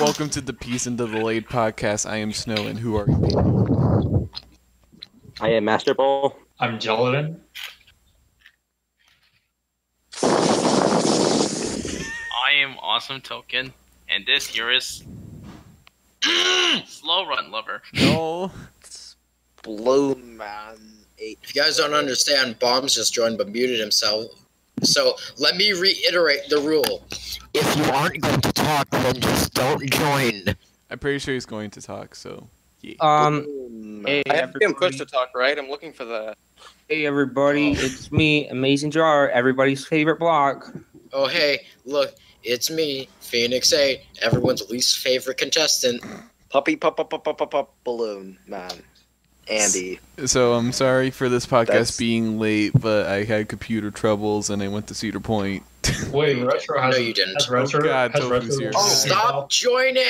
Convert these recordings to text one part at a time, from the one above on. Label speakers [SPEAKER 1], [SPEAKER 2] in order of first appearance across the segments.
[SPEAKER 1] Welcome to the Peace and the Delayed podcast. I am Snow, and who are you?
[SPEAKER 2] I am Master Ball.
[SPEAKER 3] I'm Gelatin.
[SPEAKER 4] I am Awesome Token, and this here is Slow Run Lover.
[SPEAKER 1] No.
[SPEAKER 5] Blue Man 8. If you guys don't understand, Bombs just joined but muted himself. So let me reiterate the rule.
[SPEAKER 6] If you aren't going to talk, then just don't join.
[SPEAKER 1] I'm pretty sure he's going to talk, so. Yeah.
[SPEAKER 7] Um, hey,
[SPEAKER 8] I have to be pushed to talk, right? I'm looking for the.
[SPEAKER 7] hey everybody, it's me, Amazing Jar, everybody's favorite block.
[SPEAKER 5] Oh hey, look, it's me, Phoenix 8, everyone's least favorite contestant.
[SPEAKER 2] Puppy pop pop pop pop pop pop balloon man. Andy.
[SPEAKER 1] So I'm sorry for this podcast
[SPEAKER 2] That's-
[SPEAKER 1] being late, but I had computer troubles and I went to Cedar Point.
[SPEAKER 3] Wait, Retro has
[SPEAKER 5] No, you didn't.
[SPEAKER 3] Has Retro,
[SPEAKER 1] Oh, God,
[SPEAKER 3] has
[SPEAKER 1] Tofu's
[SPEAKER 3] Retro
[SPEAKER 1] here.
[SPEAKER 3] Oh,
[SPEAKER 5] Stop joining!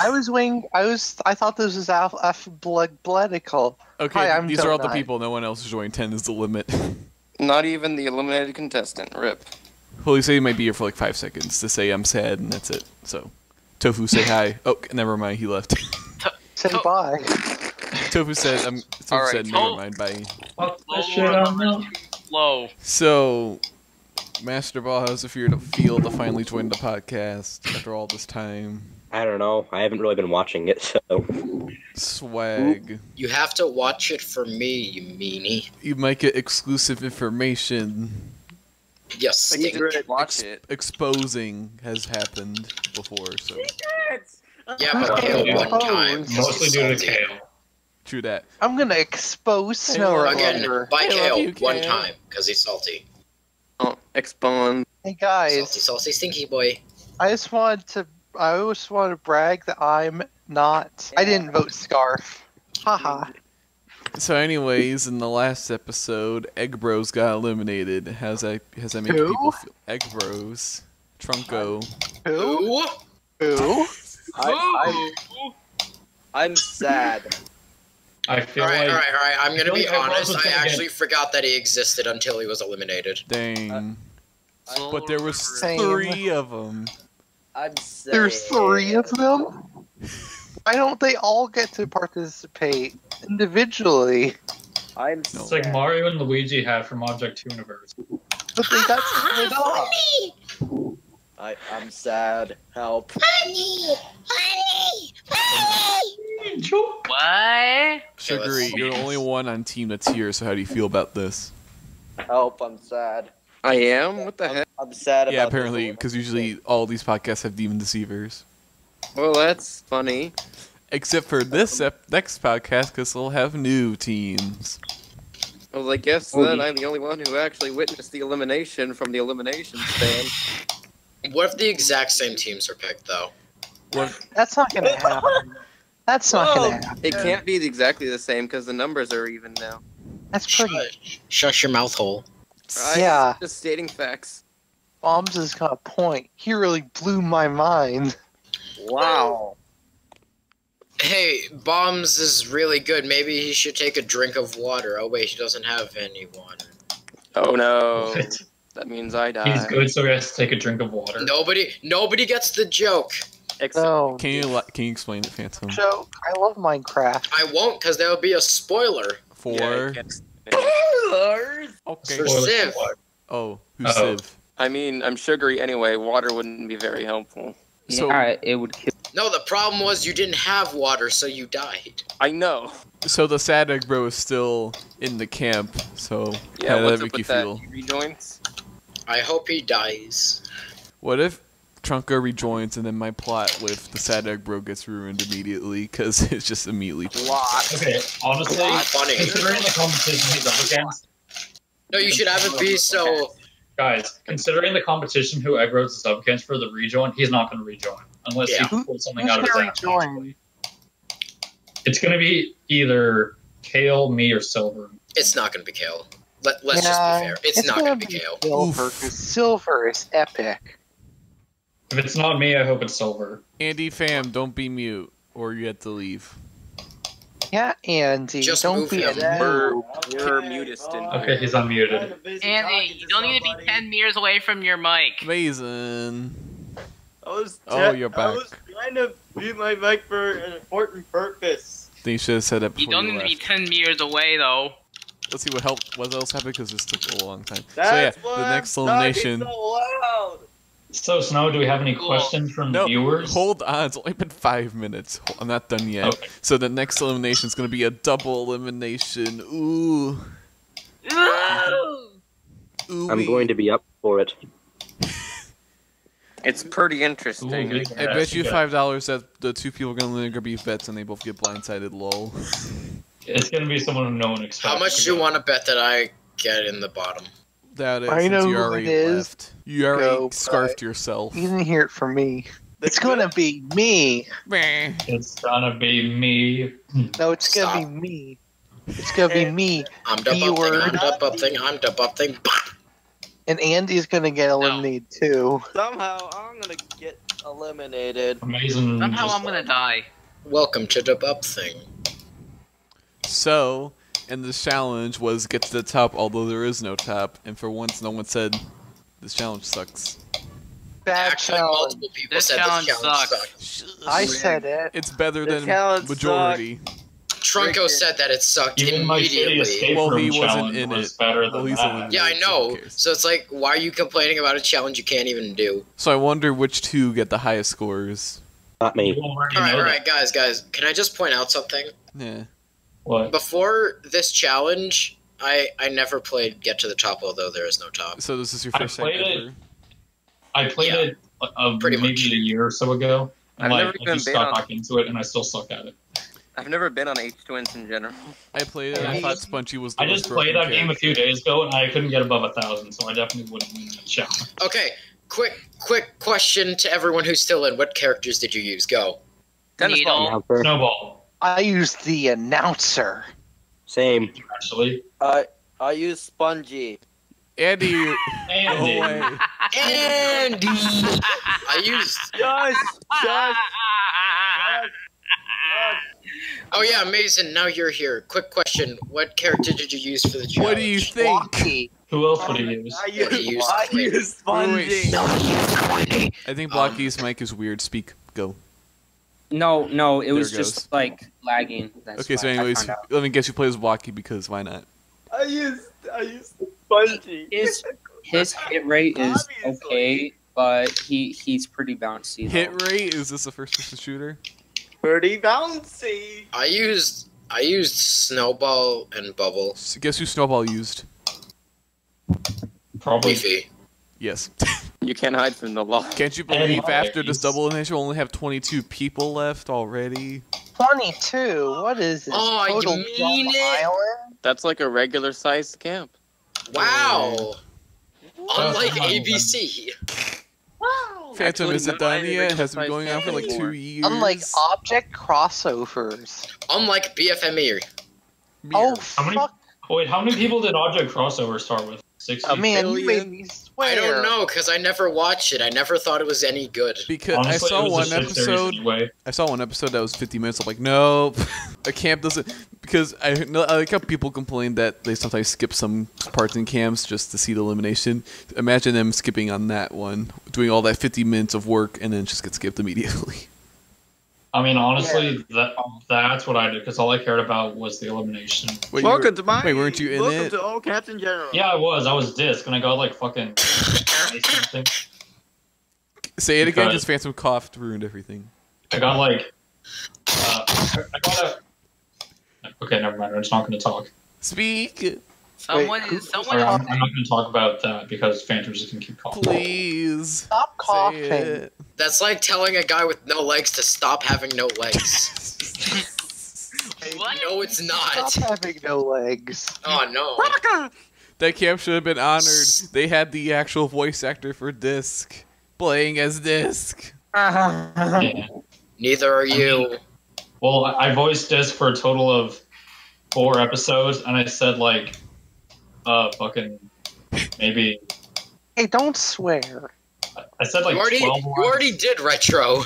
[SPEAKER 9] I was wing. I was. I thought this was alph- alphabetical.
[SPEAKER 1] Okay,
[SPEAKER 9] Hi, I'm
[SPEAKER 1] these are all the people. No one else is joining. Ten is the limit.
[SPEAKER 8] Not even the eliminated contestant. Rip.
[SPEAKER 1] Holy say might be here for like five seconds to say I'm sad, and that's it. So, Tofu, say hi. Oh, never mind. He left.
[SPEAKER 9] Say
[SPEAKER 4] To-
[SPEAKER 9] bye.
[SPEAKER 1] Tofu said, "I'm." Tofu
[SPEAKER 8] All right,
[SPEAKER 1] said, "Never
[SPEAKER 4] Tofu.
[SPEAKER 1] mind." Bye.
[SPEAKER 3] Fuck this shit
[SPEAKER 4] Run
[SPEAKER 3] now.
[SPEAKER 4] too.
[SPEAKER 1] So, Master Ball, how's it feel to feel to finally join the podcast after all this time?
[SPEAKER 2] I don't know. I haven't really been watching it, so.
[SPEAKER 1] Swag.
[SPEAKER 5] You have to watch it for me, you meanie.
[SPEAKER 1] You might get exclusive information.
[SPEAKER 5] Yes.
[SPEAKER 8] But
[SPEAKER 5] stink.
[SPEAKER 8] you didn't watch it.
[SPEAKER 1] Exposing has happened before, so
[SPEAKER 5] Yeah, but Kale oh, one oh. time. 'cause
[SPEAKER 3] Mostly due to
[SPEAKER 5] salty.
[SPEAKER 3] Kale.
[SPEAKER 1] True that.
[SPEAKER 9] I'm gonna expose Snow
[SPEAKER 5] Again, by
[SPEAKER 1] I
[SPEAKER 5] Kale
[SPEAKER 1] you,
[SPEAKER 5] one
[SPEAKER 1] Kale.
[SPEAKER 5] time, because he's salty.
[SPEAKER 8] Oh, expunge.
[SPEAKER 9] Hey
[SPEAKER 5] Salty,
[SPEAKER 9] guys,
[SPEAKER 5] salty, stinky boy.
[SPEAKER 9] I just wanted to. I just want to brag that I'm not. I didn't vote Scarf. Haha.
[SPEAKER 1] So, anyways, in the last episode, Egg Bros got eliminated. How's that? Has that made
[SPEAKER 9] Who?
[SPEAKER 1] people feel? Egg Bros, Trunko.
[SPEAKER 9] Who?
[SPEAKER 5] Ooh.
[SPEAKER 9] Who?
[SPEAKER 4] Ooh.
[SPEAKER 2] I'm sad.
[SPEAKER 3] I feel
[SPEAKER 5] Alright,
[SPEAKER 3] like
[SPEAKER 5] alright, alright. I'm gonna be
[SPEAKER 3] like
[SPEAKER 5] honest. I
[SPEAKER 3] gonna
[SPEAKER 5] actually forgot that he existed until he was eliminated.
[SPEAKER 1] Dang.
[SPEAKER 4] Slow
[SPEAKER 1] but there was
[SPEAKER 9] Same.
[SPEAKER 1] three of them.
[SPEAKER 2] I'm sad.
[SPEAKER 9] There's three of them. Why don't they all get to participate individually?
[SPEAKER 2] I'm
[SPEAKER 1] No.
[SPEAKER 3] it's like Mario and Luigi had from Object Universe.
[SPEAKER 9] But they got split up.
[SPEAKER 2] I, I'm sad. Help.
[SPEAKER 4] What?
[SPEAKER 1] Sugary,
[SPEAKER 5] let's-
[SPEAKER 1] you're the only one on team that's here. So, how do you feel about this?
[SPEAKER 2] Help. I'm sad.
[SPEAKER 8] I am. What the heck?
[SPEAKER 2] I'm sad
[SPEAKER 1] Yeah, apparently, because usually all these podcasts have demon deceivers.
[SPEAKER 8] Well, that's funny.
[SPEAKER 1] Except for this ep- next podcast, because they'll have new teams.
[SPEAKER 8] Well, I guess then
[SPEAKER 3] yeah.
[SPEAKER 8] I'm the only one who actually witnessed the elimination from the elimination stand.
[SPEAKER 5] What if the exact same teams are picked, though?
[SPEAKER 9] That's not gonna happen. That's not gonna happen.
[SPEAKER 8] It can't be exactly the same because the numbers are even now.
[SPEAKER 9] That's pretty.
[SPEAKER 5] Shut, shut your mouth hole.
[SPEAKER 8] Right?
[SPEAKER 9] Yeah.
[SPEAKER 8] Just stating facts.
[SPEAKER 9] Bombs has got a point. He really blew my mind.
[SPEAKER 2] Wow.
[SPEAKER 5] Hey, Bombs is really good. Maybe he should take a drink of water. Oh, wait, he doesn't have any water.
[SPEAKER 8] Oh no.
[SPEAKER 3] What?
[SPEAKER 8] That means I die.
[SPEAKER 3] He's good, so he has to take a drink of water.
[SPEAKER 5] Nobody, nobody gets the joke.
[SPEAKER 8] Except
[SPEAKER 9] No.
[SPEAKER 1] Can you li- can you explain it, Phantom?
[SPEAKER 9] Joke. I love Minecraft.
[SPEAKER 5] I won't, because that would be a spoiler.
[SPEAKER 1] For
[SPEAKER 8] Yeah, I
[SPEAKER 1] okay.
[SPEAKER 5] For Civ.
[SPEAKER 1] Oh, who's
[SPEAKER 3] Uh-oh.
[SPEAKER 1] Civ?
[SPEAKER 8] I mean, I'm sugary anyway. Water wouldn't be very helpful.
[SPEAKER 1] So-
[SPEAKER 7] yeah, it would kill.
[SPEAKER 5] No, the problem was you didn't have water, so you died.
[SPEAKER 8] I know.
[SPEAKER 1] So the sad egg bro is still in the camp. So
[SPEAKER 8] Yeah,
[SPEAKER 1] how did
[SPEAKER 8] what's
[SPEAKER 1] that
[SPEAKER 8] up
[SPEAKER 1] make you
[SPEAKER 8] that?
[SPEAKER 1] feel?
[SPEAKER 8] He rejoins?
[SPEAKER 5] I hope he dies.
[SPEAKER 1] What if Trunko rejoins and then my plot with the sad egg bro gets ruined immediately because it's just immediately.
[SPEAKER 8] Lot.
[SPEAKER 3] Okay, honestly,
[SPEAKER 5] Not funny.
[SPEAKER 3] considering the competition he's up against,
[SPEAKER 5] No, you should have it be so.
[SPEAKER 3] guys, considering the competition who Egg Bros is up against for the rejoin, he's not going to rejoin unless
[SPEAKER 5] Yeah.
[SPEAKER 3] he pulls something
[SPEAKER 9] Who's
[SPEAKER 3] out of his ass.
[SPEAKER 9] rejoin?
[SPEAKER 3] It's going to be either Kale, me, or Silver.
[SPEAKER 5] It's not going to be Kale. Let, let's
[SPEAKER 9] Yeah,
[SPEAKER 5] just be fair. It's, not
[SPEAKER 9] gonna
[SPEAKER 5] be Kale.
[SPEAKER 9] Silver,
[SPEAKER 1] Oof.
[SPEAKER 9] 'cause Silver is epic.
[SPEAKER 3] If it's not me, I hope it's Silver.
[SPEAKER 1] Andy fam, don't be mute or you have to leave.
[SPEAKER 9] Yeah, Andy,
[SPEAKER 5] Just
[SPEAKER 9] don't be a
[SPEAKER 5] him.
[SPEAKER 8] We're,
[SPEAKER 9] noob.
[SPEAKER 8] we're.
[SPEAKER 3] Okay, he's unmuted.
[SPEAKER 4] Andy, you don't need to be 10 meters away from your mic.
[SPEAKER 1] Amazing.
[SPEAKER 2] I was
[SPEAKER 1] Oh, you're
[SPEAKER 2] I was trying to
[SPEAKER 10] Leave my mic for an important purpose.
[SPEAKER 1] Then you should have said that
[SPEAKER 4] You don't
[SPEAKER 1] you
[SPEAKER 4] need to be 10 meters away, though.
[SPEAKER 1] Let's see what help. What else happened because this took a long time.
[SPEAKER 10] That's
[SPEAKER 1] so yeah, the next
[SPEAKER 10] I'm
[SPEAKER 1] elimination.
[SPEAKER 10] so loud.
[SPEAKER 3] So, Snow, do we have any
[SPEAKER 4] Cool.
[SPEAKER 3] questions from
[SPEAKER 1] No,
[SPEAKER 3] viewers?
[SPEAKER 1] hold on. It's only been five minutes. I'm not done yet.
[SPEAKER 3] Okay.
[SPEAKER 1] So the next elimination is going to be a double elimination. Ooh. Ooh.
[SPEAKER 11] I'm going to be up for it.
[SPEAKER 8] It's pretty interesting.
[SPEAKER 3] good
[SPEAKER 1] I bet you five dollars that the two people are going to eliminate are going to be vets and they both get blindsided. Lol.
[SPEAKER 3] It's gonna be someone who no one expects.
[SPEAKER 5] How much do you want to bet that I get in the bottom?
[SPEAKER 1] Doubt it.
[SPEAKER 9] I know
[SPEAKER 1] you
[SPEAKER 9] who
[SPEAKER 1] already
[SPEAKER 9] it is.
[SPEAKER 1] left. You already
[SPEAKER 9] Go,
[SPEAKER 1] scarfed yourself.
[SPEAKER 9] You didn't hear it from me. It's gonna be me.
[SPEAKER 1] Meh.
[SPEAKER 3] It's gonna be me.
[SPEAKER 9] No, it's gonna
[SPEAKER 5] Stop.
[SPEAKER 9] be me. It's gonna be me.
[SPEAKER 5] I'm dub
[SPEAKER 9] B
[SPEAKER 5] up thing, I'm
[SPEAKER 9] word.
[SPEAKER 5] DaBupThing, I'm DaBupThing.
[SPEAKER 9] And Andy's gonna get eliminated too.
[SPEAKER 10] Somehow I'm gonna get eliminated.
[SPEAKER 3] Amazing.
[SPEAKER 4] Somehow
[SPEAKER 3] just-
[SPEAKER 4] I'm gonna die.
[SPEAKER 5] Welcome to DaBupThing.
[SPEAKER 1] So, and the challenge was get to the top, although there is no top. And for once, no one said this challenge sucks.
[SPEAKER 9] Bad
[SPEAKER 5] Actually,
[SPEAKER 9] challenge.
[SPEAKER 5] multiple people
[SPEAKER 4] This
[SPEAKER 5] said
[SPEAKER 4] challenge
[SPEAKER 5] this challenge
[SPEAKER 4] sucks.
[SPEAKER 5] sucked.
[SPEAKER 9] I said it.
[SPEAKER 1] It's better
[SPEAKER 10] The
[SPEAKER 1] than
[SPEAKER 10] challenge
[SPEAKER 1] majority.
[SPEAKER 5] Trunko
[SPEAKER 10] Cricket.
[SPEAKER 5] said that it sucked
[SPEAKER 3] Even
[SPEAKER 5] immediately.
[SPEAKER 3] escape
[SPEAKER 1] Well,
[SPEAKER 3] room
[SPEAKER 1] he wasn't in
[SPEAKER 3] was
[SPEAKER 1] it.
[SPEAKER 3] better than
[SPEAKER 1] he's
[SPEAKER 3] that.
[SPEAKER 5] Yeah, I know. So it's like, why are you complaining about a challenge you can't even do?
[SPEAKER 1] So I wonder which two get the highest scores.
[SPEAKER 11] Not me.
[SPEAKER 3] already
[SPEAKER 5] All right,
[SPEAKER 3] know
[SPEAKER 5] all
[SPEAKER 3] that.
[SPEAKER 5] right, guys, guys. Can I just point out something?
[SPEAKER 1] Yeah.
[SPEAKER 3] What?
[SPEAKER 5] Before this challenge, I I never played Get to the Top, although there is no top.
[SPEAKER 1] So this is your
[SPEAKER 3] I
[SPEAKER 1] first time
[SPEAKER 3] played it.
[SPEAKER 1] ever.
[SPEAKER 3] I played
[SPEAKER 5] Yeah,
[SPEAKER 3] it uh,
[SPEAKER 5] pretty
[SPEAKER 3] maybe
[SPEAKER 5] much.
[SPEAKER 3] a year or so ago. And
[SPEAKER 8] I've
[SPEAKER 3] like,
[SPEAKER 8] never
[SPEAKER 3] I just
[SPEAKER 8] been
[SPEAKER 3] got
[SPEAKER 8] on-
[SPEAKER 3] back into it, and I still suck at it.
[SPEAKER 8] I've never been on H twins in general.
[SPEAKER 1] I played it. I
[SPEAKER 9] Yeah.
[SPEAKER 1] thought Spongy was the
[SPEAKER 3] I
[SPEAKER 1] most
[SPEAKER 3] just played
[SPEAKER 1] broken
[SPEAKER 3] that game a few days ago, and I couldn't get above a thousand, so I definitely wouldn't win that challenge.
[SPEAKER 5] Okay, quick quick question to everyone who's still in. What characters did you use? Go.
[SPEAKER 8] Tennis
[SPEAKER 4] Needle.
[SPEAKER 8] ball.
[SPEAKER 3] Snowball,
[SPEAKER 9] I used the announcer.
[SPEAKER 11] Same.
[SPEAKER 3] actually.
[SPEAKER 10] I I use spongy.
[SPEAKER 1] Andy, go
[SPEAKER 3] Andy.
[SPEAKER 1] away.
[SPEAKER 5] Andy. I used.
[SPEAKER 10] Just, just,
[SPEAKER 5] Oh yeah, Mason. Now you're here. Quick question. What character did you use for the challenge?
[SPEAKER 1] What do you think?
[SPEAKER 9] Blocky.
[SPEAKER 3] Who else would he use?
[SPEAKER 10] I
[SPEAKER 5] What do
[SPEAKER 10] use,
[SPEAKER 5] you use?
[SPEAKER 10] I use spongy.
[SPEAKER 6] No.
[SPEAKER 1] I think
[SPEAKER 5] Um,
[SPEAKER 1] Blocky's mic is weird. Speak. Go.
[SPEAKER 7] No, no, it was
[SPEAKER 1] it
[SPEAKER 7] just like lagging. That's
[SPEAKER 1] okay, so anyways, let me guess you play as Blocky because why not?
[SPEAKER 10] I used I used spongy.
[SPEAKER 7] His his hit rate is
[SPEAKER 10] Obviously.
[SPEAKER 7] okay, but he he's pretty bouncy. though.
[SPEAKER 1] Hit rate? Is this a first person shooter?
[SPEAKER 10] Pretty bouncy.
[SPEAKER 5] I used. I used Snowball and Bubble.
[SPEAKER 1] S- Guess who Snowball used?
[SPEAKER 3] Probably.
[SPEAKER 5] Beefy.
[SPEAKER 1] Yes.
[SPEAKER 8] You can't hide from the law.
[SPEAKER 1] Can't you believe
[SPEAKER 3] Anyways.
[SPEAKER 1] after this double elimination we only have 22 people left already?
[SPEAKER 9] 22. What is this?
[SPEAKER 5] Oh, you mean it?
[SPEAKER 9] Island?
[SPEAKER 8] That's like a regular sized camp.
[SPEAKER 5] Wow. Unlike
[SPEAKER 3] Wow.
[SPEAKER 5] ABC.
[SPEAKER 1] Phantom isn't
[SPEAKER 8] none
[SPEAKER 1] done yet. It has been going on for like two years.
[SPEAKER 9] Unlike object crossovers.
[SPEAKER 5] Unlike BFME.
[SPEAKER 9] Oh,
[SPEAKER 3] How many-
[SPEAKER 9] fuck.
[SPEAKER 3] Wait, how many people did Object Crossover start with? 60?
[SPEAKER 9] Oh, man, you made me swear.
[SPEAKER 5] I don't know because I never watched it. I never thought it was any good.
[SPEAKER 1] Because
[SPEAKER 3] Honestly,
[SPEAKER 1] I saw one
[SPEAKER 3] a shit series
[SPEAKER 1] episode.
[SPEAKER 3] Anyway.
[SPEAKER 1] I saw one episode that was 50 minutes. I'm like, nope. a camp doesn't. Because I, no, I like how people complain that they sometimes skip some parts in camps just to see the elimination. Imagine them skipping on that one, doing all that 50 minutes of work, and then just get skipped immediately.
[SPEAKER 3] I mean, honestly, that that's what I did because all I cared about was the elimination.
[SPEAKER 1] Wait,
[SPEAKER 10] Welcome
[SPEAKER 1] were-
[SPEAKER 10] to my.
[SPEAKER 1] wait, weren't you in
[SPEAKER 10] welcome
[SPEAKER 1] it?
[SPEAKER 10] to all Captain general.
[SPEAKER 3] Yeah, I was. I was disc, and I got like fucking.
[SPEAKER 1] Say it again,
[SPEAKER 3] Because-
[SPEAKER 1] just Phantom coughed, ruined everything.
[SPEAKER 3] I got like. Uh, I I got a. Okay, never mind. I'm just not going to talk.
[SPEAKER 1] Speak,
[SPEAKER 4] Someone
[SPEAKER 9] Wait,
[SPEAKER 4] is someone
[SPEAKER 3] Sorry, I'm, I'm not going to talk about that because Phantom's just going to keep calling.
[SPEAKER 1] please.
[SPEAKER 9] Stop
[SPEAKER 1] Say
[SPEAKER 9] coughing.
[SPEAKER 1] it.
[SPEAKER 5] That's like telling a guy with no legs to stop having no legs.
[SPEAKER 4] What?
[SPEAKER 5] no, it's not.
[SPEAKER 9] Stop having no legs.
[SPEAKER 5] Oh no.
[SPEAKER 1] That camp should have been honored. They had the actual voice actor for Disc playing as Disc.
[SPEAKER 3] Yeah.
[SPEAKER 5] Neither are you.
[SPEAKER 3] Well, I I voiced disc for a total of four episodes, and I said like, uh, fucking maybe.
[SPEAKER 9] Hey, don't swear.
[SPEAKER 3] I said like
[SPEAKER 5] you already,
[SPEAKER 3] twelve.
[SPEAKER 5] you already did retro.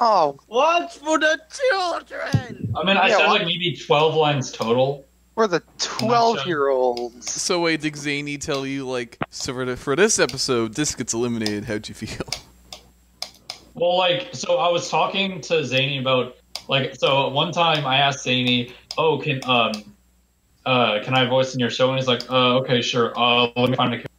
[SPEAKER 9] Oh,
[SPEAKER 10] What's for the children?
[SPEAKER 3] I mean, I
[SPEAKER 9] Yeah,
[SPEAKER 3] said
[SPEAKER 9] what-
[SPEAKER 3] like maybe twelve lines total.
[SPEAKER 9] we're the 12 year olds.
[SPEAKER 1] So wait, did Zany tell you like so for, the, for this episode, Disc gets eliminated? How'd you feel?
[SPEAKER 3] Well, like, so I was talking to Zany about, like, so one time I asked Zany, "Oh, can um, uh, can I voice in your show?" And he's like, "Uh, okay, sure. Uh, let me find a." character."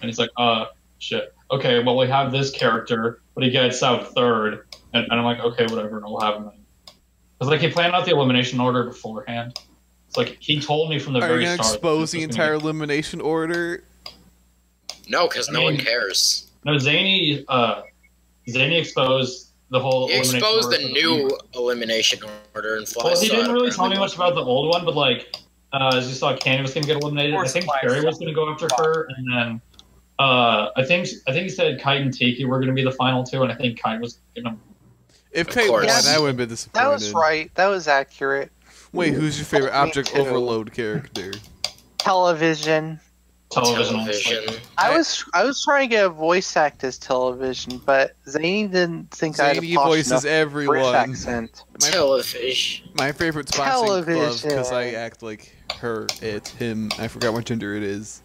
[SPEAKER 3] And he's like, "Uh, shit. Okay, well, we have this character, but he gets out third, and, and I'm like, okay, whatever, and we'll have him." Because like he planned out the elimination order beforehand. It's like he told me from the
[SPEAKER 1] Are
[SPEAKER 3] very
[SPEAKER 1] you gonna
[SPEAKER 3] start.
[SPEAKER 1] expose
[SPEAKER 3] that
[SPEAKER 1] the
[SPEAKER 3] this was gonna
[SPEAKER 1] entire elimination order?
[SPEAKER 5] No, because no
[SPEAKER 3] I
[SPEAKER 5] one cares.
[SPEAKER 3] No, Zany, uh, Zany exposed the whole.
[SPEAKER 5] He
[SPEAKER 3] elimination
[SPEAKER 5] exposed
[SPEAKER 3] order
[SPEAKER 5] the new elimination order and Fly
[SPEAKER 3] Well, he
[SPEAKER 5] saw
[SPEAKER 3] didn't really tell me much about the old one, but like, uh, as you saw, Candy was gonna get eliminated. I think Carrie was gonna go after her, and then uh, I think I think he said Kite and Tiki were gonna be the final two, and I think Kite was gonna.
[SPEAKER 1] If
[SPEAKER 5] Of
[SPEAKER 1] Kate won,
[SPEAKER 5] course.
[SPEAKER 1] I would have been disappointed.
[SPEAKER 9] That was right. That was accurate.
[SPEAKER 1] Wait, who's your favorite object
[SPEAKER 9] too.
[SPEAKER 1] overload character?
[SPEAKER 9] Television.
[SPEAKER 3] Television.
[SPEAKER 5] television.
[SPEAKER 9] I was I was trying to get a voice act as television, but Zany didn't think I had a
[SPEAKER 1] Zany
[SPEAKER 9] posh
[SPEAKER 1] voices
[SPEAKER 9] enough British accent.
[SPEAKER 1] My,
[SPEAKER 5] Television.
[SPEAKER 1] my favorite's boxing gloves because I act like her, it, him. I forgot what gender it is.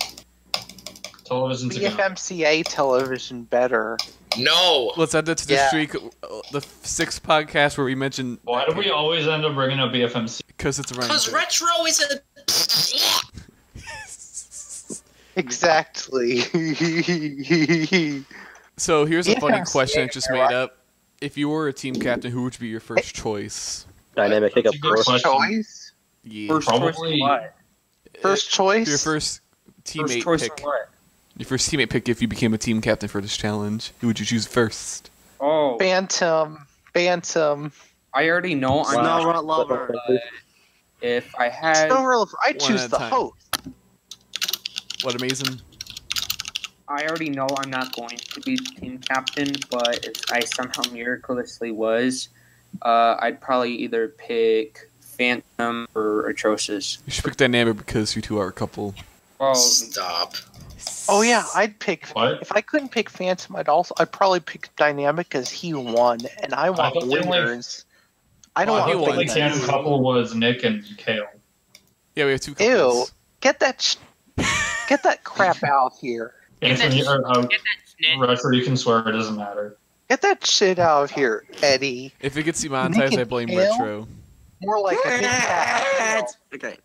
[SPEAKER 3] Television's.
[SPEAKER 9] BFMCA television better.
[SPEAKER 5] No.
[SPEAKER 1] Let's add that to the
[SPEAKER 9] Yeah.
[SPEAKER 1] streak. uh, The sixth podcast where we mentioned
[SPEAKER 3] Why do we always end up bringing up BFMC?
[SPEAKER 1] because it's a running
[SPEAKER 5] Because retro is a.
[SPEAKER 9] Exactly.
[SPEAKER 1] So here's a funny
[SPEAKER 9] Yeah.
[SPEAKER 1] question I just made up. If you were a team captain, who would be your first choice?
[SPEAKER 11] Dynamic pickup
[SPEAKER 3] That's a question.
[SPEAKER 9] choice.
[SPEAKER 1] Yeah.
[SPEAKER 7] First
[SPEAKER 3] Probably-
[SPEAKER 7] choice what?
[SPEAKER 9] First uh, choice.
[SPEAKER 1] Your first teammate
[SPEAKER 7] First choice
[SPEAKER 1] pick.
[SPEAKER 7] what?
[SPEAKER 1] Your first teammate pick if you became a team captain for this challenge. Who would you choose first?
[SPEAKER 7] Oh,
[SPEAKER 9] Phantom. Phantom.
[SPEAKER 7] I already know I'm
[SPEAKER 11] Wow.
[SPEAKER 10] Snowrun lover.
[SPEAKER 7] If I had,
[SPEAKER 9] Snowrunner. I choose the
[SPEAKER 1] time.
[SPEAKER 9] host.
[SPEAKER 1] What amazing!
[SPEAKER 7] I already know I'm not going to be team captain, but if I somehow miraculously was, uh, I'd probably either pick Phantom or Atrocious.
[SPEAKER 1] You should pick Dynamic because you two are a couple.
[SPEAKER 7] Well,
[SPEAKER 5] Stop.
[SPEAKER 9] Oh yeah, I'd pick.
[SPEAKER 3] What?
[SPEAKER 9] If I couldn't pick Phantom, I'd also I'd probably pick Dynamic because he won, and I want
[SPEAKER 3] thought the only-
[SPEAKER 9] winners. I don't
[SPEAKER 1] Well,
[SPEAKER 3] I
[SPEAKER 1] he
[SPEAKER 3] think
[SPEAKER 9] want
[SPEAKER 3] the
[SPEAKER 1] won.
[SPEAKER 3] only
[SPEAKER 9] winners.
[SPEAKER 3] couple was Nick and Kale.
[SPEAKER 1] Yeah, we have two
[SPEAKER 9] Ew. Get that. Sh- get that crap out here.
[SPEAKER 3] Anthony, or, uh,
[SPEAKER 4] Get that snitch.
[SPEAKER 3] You can swear it doesn't matter.
[SPEAKER 9] Get that shit out of here, Eddie.
[SPEAKER 1] If it gets demonetized,
[SPEAKER 9] Nick
[SPEAKER 1] I blame
[SPEAKER 9] and
[SPEAKER 1] Retro.
[SPEAKER 9] More like a cat.
[SPEAKER 10] Okay.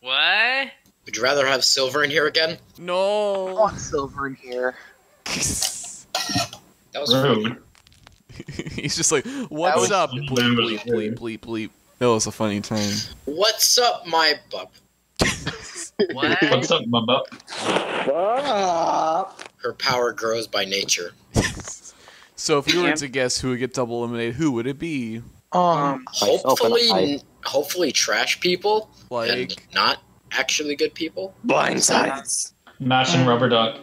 [SPEAKER 4] What?
[SPEAKER 5] Would you rather have silver in here again?
[SPEAKER 9] I
[SPEAKER 1] No.
[SPEAKER 9] want silver in here.
[SPEAKER 5] That was funny.
[SPEAKER 3] Rude.
[SPEAKER 1] He's just like, "What's up?" Bleep bleep bleep bleep bleep. That was a funny time.
[SPEAKER 5] What's up, my bup?
[SPEAKER 4] What?
[SPEAKER 3] What's up, my butt?
[SPEAKER 5] Her power grows by nature.
[SPEAKER 1] So if you were to guess who would get double eliminated, who would it be?
[SPEAKER 9] Um,
[SPEAKER 7] um,
[SPEAKER 11] Myself and
[SPEAKER 5] Hopefully,
[SPEAKER 11] I.
[SPEAKER 5] hopefully, trash people and
[SPEAKER 1] Like,
[SPEAKER 5] not actually good people.
[SPEAKER 10] Blindsides.
[SPEAKER 3] Matching rubber duck.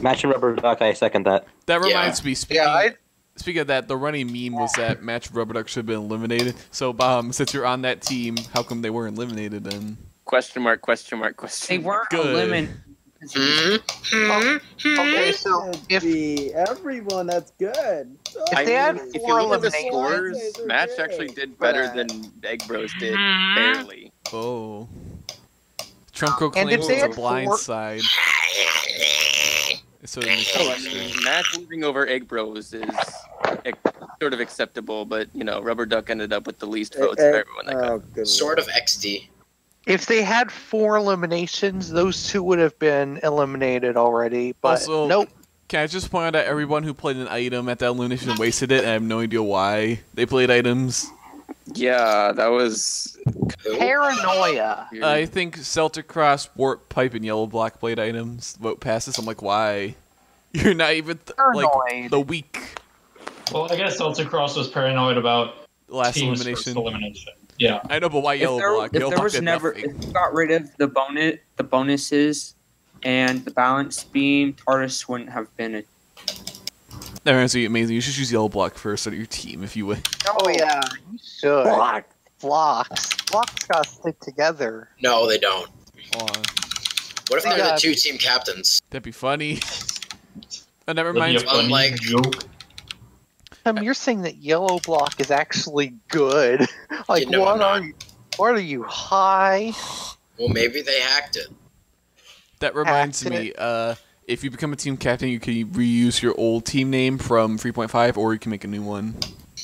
[SPEAKER 11] Match and rubber duck. I second that.
[SPEAKER 1] that
[SPEAKER 5] Yeah.
[SPEAKER 1] reminds me. Speaking,
[SPEAKER 9] yeah, I
[SPEAKER 1] speaking of that, the running meme was that Match Rubber Duck should have been eliminated. So, um, since you're on that team, how come they weren't eliminated then?
[SPEAKER 8] Question mark, question mark, question
[SPEAKER 7] they
[SPEAKER 8] mark.
[SPEAKER 7] weren't
[SPEAKER 1] Good.
[SPEAKER 7] eliminated.
[SPEAKER 5] Hmm? Hmm?
[SPEAKER 9] okay. So if
[SPEAKER 10] everyone, that's good.
[SPEAKER 9] If
[SPEAKER 8] I
[SPEAKER 9] they had
[SPEAKER 8] mean, if you look at the scores, Match actually did better than Egg Bros did, barely.
[SPEAKER 1] Oh. Trump
[SPEAKER 9] And
[SPEAKER 1] proclaims
[SPEAKER 9] if they
[SPEAKER 1] it's a
[SPEAKER 9] had
[SPEAKER 1] blind
[SPEAKER 9] four-
[SPEAKER 1] side. So it makes
[SPEAKER 8] So, I mean, Match losing over Egg Bros is sort of acceptable, but, you know, Rubber Duck ended up with the least votes of everyone that got.
[SPEAKER 10] Oh, good.
[SPEAKER 5] Sort of XD.
[SPEAKER 9] If they had four eliminations, those two would have been eliminated already. But
[SPEAKER 1] Also-
[SPEAKER 9] nope.
[SPEAKER 1] Can I just point out that everyone who played an item at that elimination wasted it, and I have no idea why they played items.
[SPEAKER 8] Yeah, that was.
[SPEAKER 5] Who?
[SPEAKER 9] Paranoia.
[SPEAKER 8] weird.
[SPEAKER 1] I think Celtic Cross, Warp Pipe, and Yellow Block played items. Vote passes. I'm like, why? You're not even th- like the weak.
[SPEAKER 3] Well, I guess Celtic Cross was paranoid about
[SPEAKER 1] last
[SPEAKER 3] teams
[SPEAKER 1] elimination.
[SPEAKER 3] first elimination. Yeah.
[SPEAKER 1] I know, but why
[SPEAKER 7] If
[SPEAKER 1] Yellow
[SPEAKER 7] there,
[SPEAKER 1] Block?
[SPEAKER 7] if
[SPEAKER 1] Yellow
[SPEAKER 7] there
[SPEAKER 1] Block
[SPEAKER 7] was never,
[SPEAKER 1] nothing.
[SPEAKER 7] if you got rid of the bonus, the bonuses, and the balance beam, Tardis wouldn't have been a.
[SPEAKER 1] That reminds me, amazing. You should choose Yellow Block first on your team if you win.
[SPEAKER 9] Oh, oh. yeah, you should. Blocks. Blocks gotta stick together.
[SPEAKER 5] No, they don't.
[SPEAKER 1] Aw,
[SPEAKER 5] What if
[SPEAKER 9] They
[SPEAKER 5] they're the two team captains?
[SPEAKER 1] that'd be funny. that oh, never
[SPEAKER 3] That'd be a funny
[SPEAKER 5] Unlike-
[SPEAKER 3] joke.
[SPEAKER 9] Tim, you're saying that yellow block is actually good. like,
[SPEAKER 5] You know
[SPEAKER 9] what are you? What are you high?
[SPEAKER 5] Well, maybe they hacked it.
[SPEAKER 1] That reminds
[SPEAKER 9] Hacked
[SPEAKER 1] me, uh, if you become a team captain, you can reuse your old team name from 3.5, or you can make a new one.